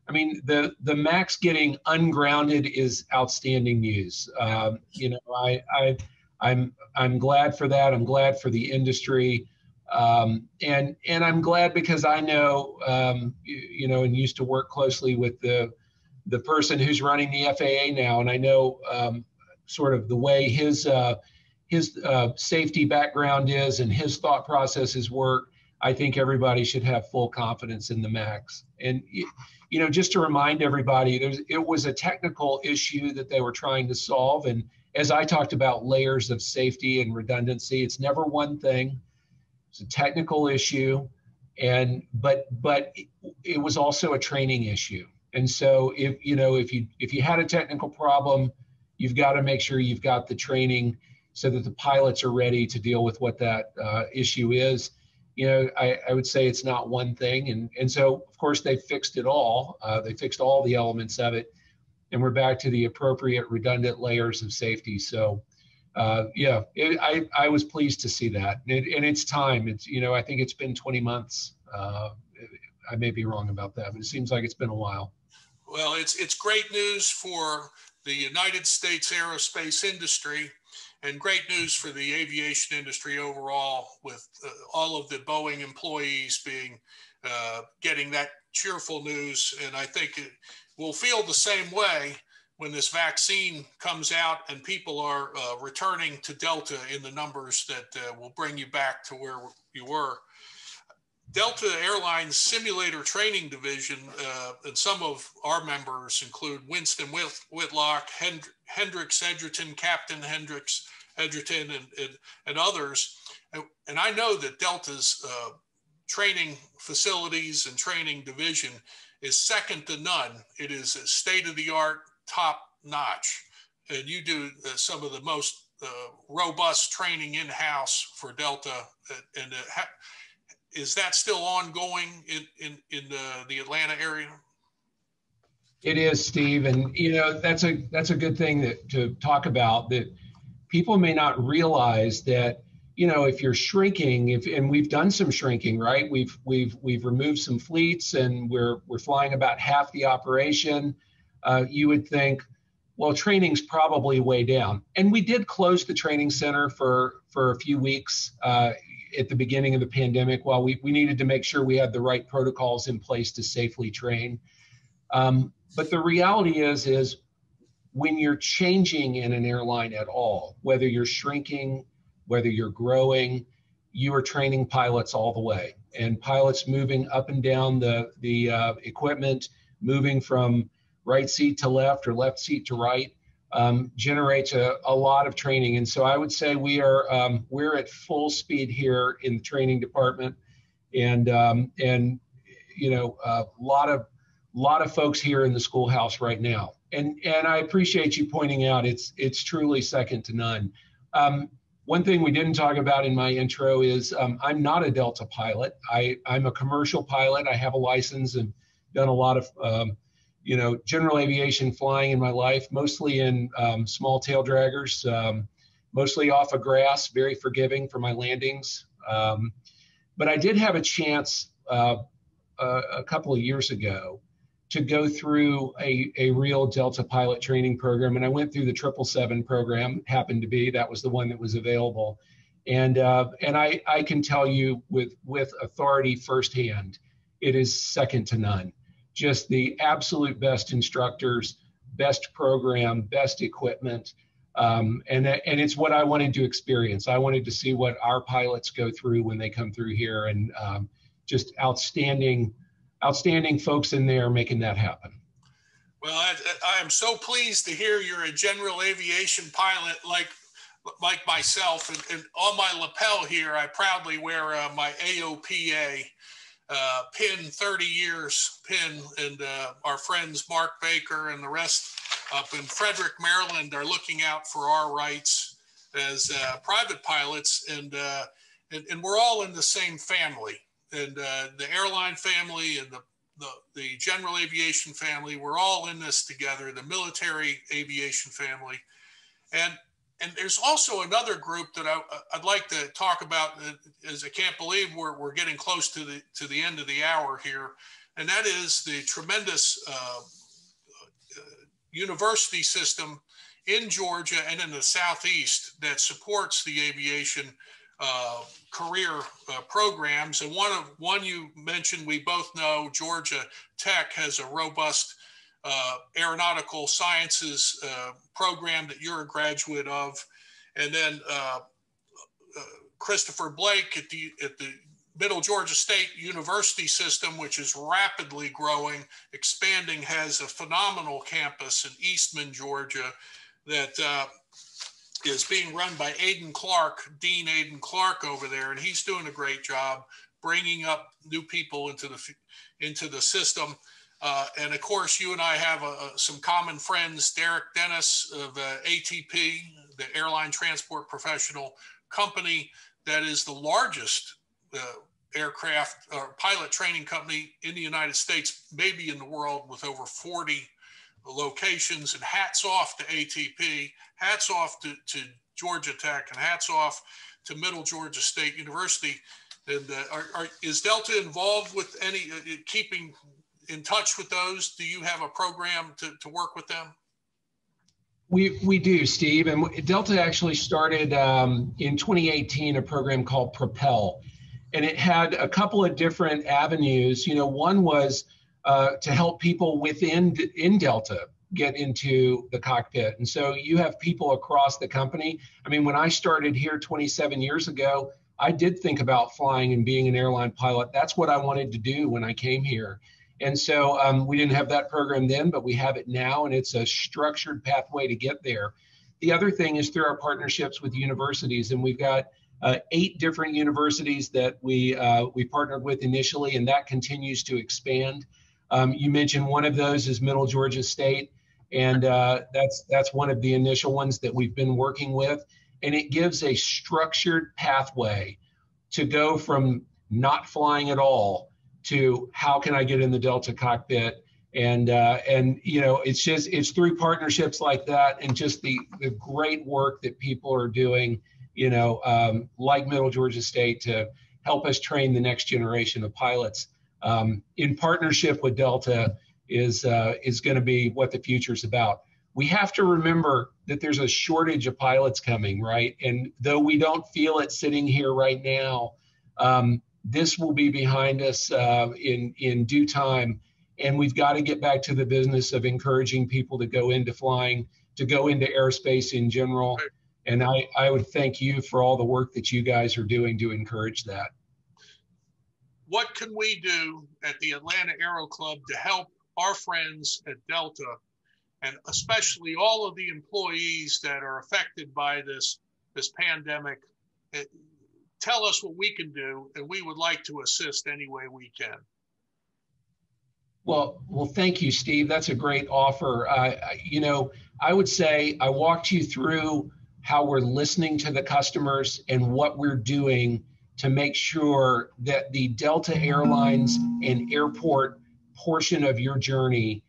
I mean, the the Max getting ungrounded is outstanding news. Um, you know, I I I'm I'm glad for that. I'm glad for the industry. Um, and and I'm glad because I know um, you, you, know and used to work closely with the the person who's running the FAA now, and I know um, sort of the way his uh, his uh, safety background is and his thought processes work. I think everybody should have full confidence in the Max. And you know, just to remind everybody, there's it was a technical issue that they were trying to solve, and as I talked about layers of safety and redundancy, it's never one thing it's a technical issue, and but but it, was also a training issue. And so if you know if you if you had a technical problem, you've got to make sure you've got the training so that the pilots are ready to deal with what that uh, issue is. You know, I, I would say it's not one thing, and and so of course they fixed it all. Uh, they fixed all the elements of it, and we're back to the appropriate redundant layers of safety. So uh, yeah, it, I, I was pleased to see that. It, and it's time. It's, you know, I think it's been 20 months. Uh, I may be wrong about that, but it seems like it's been a while. Well, it's, it's great news for the United States aerospace industry and great news for the aviation industry overall with uh, all of the Boeing employees being uh, getting that cheerful news. And I think it will feel the same way when this vaccine comes out and people are uh, returning to Delta in the numbers that uh, will bring you back to where you were. Delta Airlines Simulator Training Division, uh, and some of our members include Winston Whit- Whitlock, Hend- Hendricks Edgerton, Captain Hendricks Edgerton, and, and, and others. And, and, I know that Delta's uh, training facilities and training division is second to none. It is state of the art, top notch. And you do uh, some of the most uh, robust training in house for Delta. Uh, and is that still ongoing in, in, in the, the Atlanta area? It is, Steve, and you know that's a that's a good thing that, to talk about. That people may not realize that you know if you're shrinking, if and we've done some shrinking, right? We've we've we've removed some fleets, and we're we're flying about half the operation. Uh, you would think, well, training's probably way down, and we did close the training center for for a few weeks. Uh, at the beginning of the pandemic while we, we needed to make sure we had the right protocols in place to safely train. Um, but the reality is, is when you're changing in an airline at all, whether you're shrinking, whether you're growing, you are training pilots all the way. And pilots moving up and down the, the uh, equipment, moving from right seat to left or left seat to right, um, generates a, a, lot of training. And so I would say we are um, we're at full speed here in the training department, and um, and you know a lot of lot of folks here in the schoolhouse right now. And and I appreciate you pointing out it's it's truly second to none. Um, one thing we didn't talk about in my intro is um, I'm not a Delta pilot. I, I'm a commercial pilot. I have a license and done a lot of um, you know, general aviation flying in my life, mostly in um, small tail draggers, um, mostly off of grass, very forgiving for my landings. Um, but I did have a chance uh, a, couple of years ago to go through a, a real Delta pilot training program. And I went through the 777 program, happened to be, that was the one that was available. And, uh, and I, I can tell you with, with authority firsthand, it is second to none just the absolute best instructors, best program, best equipment. Um, and, and it's what I wanted to experience. I wanted to see what our pilots go through when they come through here and um, just outstanding, outstanding folks in there making that happen. Well, I, I am so pleased to hear you're a general aviation pilot like like myself. And, and on my lapel here, I proudly wear uh, my AOPA uh, pin 30 years pin and uh, our friends mark baker and the rest up in frederick maryland are looking out for our rights as uh, private pilots and, uh, and, and we're all in the same family. And uh, the airline family and the, the, the general aviation family we're all in this together the military aviation family. And and there's also another group that I, would like to talk about, as I can't believe we're, we're getting close to the to the end of the hour here, and that is the tremendous uh, uh, university system in Georgia and in the southeast that supports the aviation uh, career uh, programs. And one of one you mentioned, we both know Georgia Tech has a robust uh, aeronautical sciences uh, program that you're a graduate of, and then uh, uh, Christopher Blake at the at the Middle Georgia State University system, which is rapidly growing, expanding, has a phenomenal campus in Eastman, Georgia, that uh, is being run by Adon Clark, Dean Adon Clark over there, and he's doing a great job bringing up new people into the into the system. Uh, and of course, you and I have uh, some common friends, Derek Dennis of uh, ATP, the Airline Transport Professional Company, that is the largest uh, aircraft or pilot training company in the United States, maybe in the world, with over 40 locations. And hats off to ATP, hats off to, to Georgia Tech, and hats off to Middle Georgia State University. And uh, are, are, is Delta involved with any uh, keeping in touch with those? Do you have a program to, to work with them? We, we do, Steve. And Delta actually started um, in 2018 a program called Propel. And it had a couple of different avenues. You know, one was uh, to help people within in Delta get into the cockpit. And so you have people across the company. I mean, when I started here 27 years ago, I did think about flying and being an airline pilot. That's what I wanted to do when I came here. And so um, we didn't have that program then, but we have it now, and it's a structured pathway to get there. The other thing is through our partnerships with universities, and we've got uh, eight different universities that we uh, we partnered with initially, and that continues to expand. Um, you mentioned one of those is Middle Georgia State, and uh, that's that's one of the initial ones that we've been working with, and it gives a structured pathway to go from not flying at all to how can I get in the Delta cockpit and uh, and you know it's just it's through partnerships like that and just the the great work that people are doing you know um, like Middle Georgia State to help us train the next generation of pilots um, in partnership with Delta is uh, is going to be what the future is about. We have to remember that there's a shortage of pilots coming, right? And though we don't feel it sitting here right now, um, this will be behind us uh, in in due time, and we've got to get back to the business of encouraging people to go into flying, to go into aerospace in general. And I, I would thank you for all the work that you guys are doing to encourage that. What can we do at the Atlanta Aero Club to help our friends at Delta, and especially all of the employees that are affected by this this pandemic? Tell us what we can do, and we would like to assist any way we can. Well, well, thank you, Steve. That's a great offer. Uh, you know, I would say I walked you through how we're listening to the customers and what we're doing to make sure that the Delta Airlines and airport portion of your journey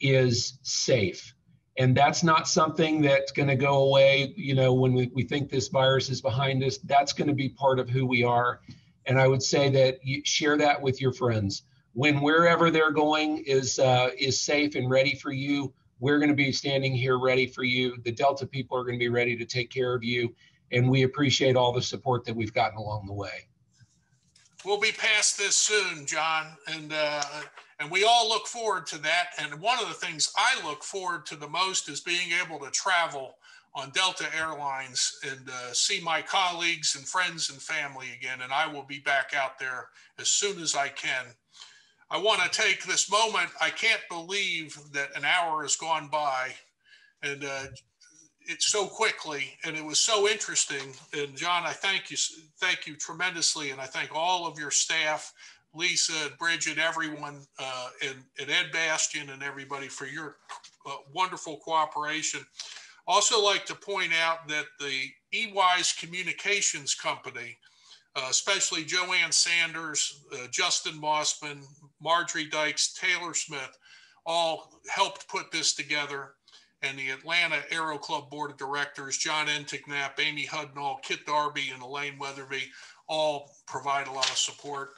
is safe and that's not something that's going to go away you know when we, we think this virus is behind us. That's going to be part of who we are. And i would say that you share that with your friends. When wherever they're going is uh, is safe and ready for you we're going to be standing here ready for you. The delta people are going to be ready to take care of you. And we appreciate all the support that we've gotten along the way we'll be past this soon john and uh, and we all look forward to that. And one of the things I look forward to the most is being able to travel on Delta Airlines and uh, see my colleagues and friends and family again. And I will be back out there as soon as I can. I want to take this moment. I can't believe that an hour has gone by and uh, it's so quickly and it was so interesting. And John, I thank you, thank you tremendously. And I thank all of your staff Lisa, Bridget, everyone, uh, and, and, Ed Bastian and everybody for your uh, wonderful cooperation. Also like to point out that the eWise Communications Company, uh, especially Joanne Sanders, uh, Justin Mossman, Marjorie Dykes, Taylor Smith, all helped put this together. And the Atlanta Aero Club Board of Directors, John Enticknap, Amy Hudnall, Kit Darby, and Elaine Weatherby, all provide a lot of support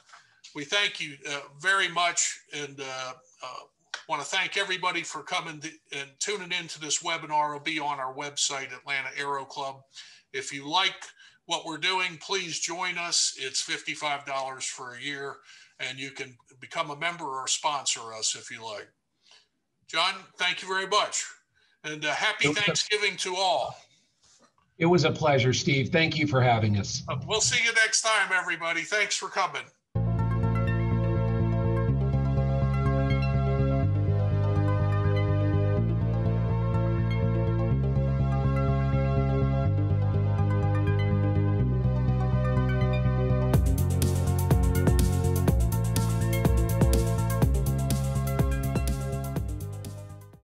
we thank you uh, very much and uh, uh, want to thank everybody for coming to, and tuning into this webinar. It'll be on our website, Atlanta Aero Club. If you like what we're doing, please join us. It's $55 for a year, and you can become a member or sponsor us if you like. John, thank you very much. And uh, happy Thanksgiving to all. It was a pleasure, Steve. Thank you for having us. Uh, we'll see you next time, everybody. Thanks for coming.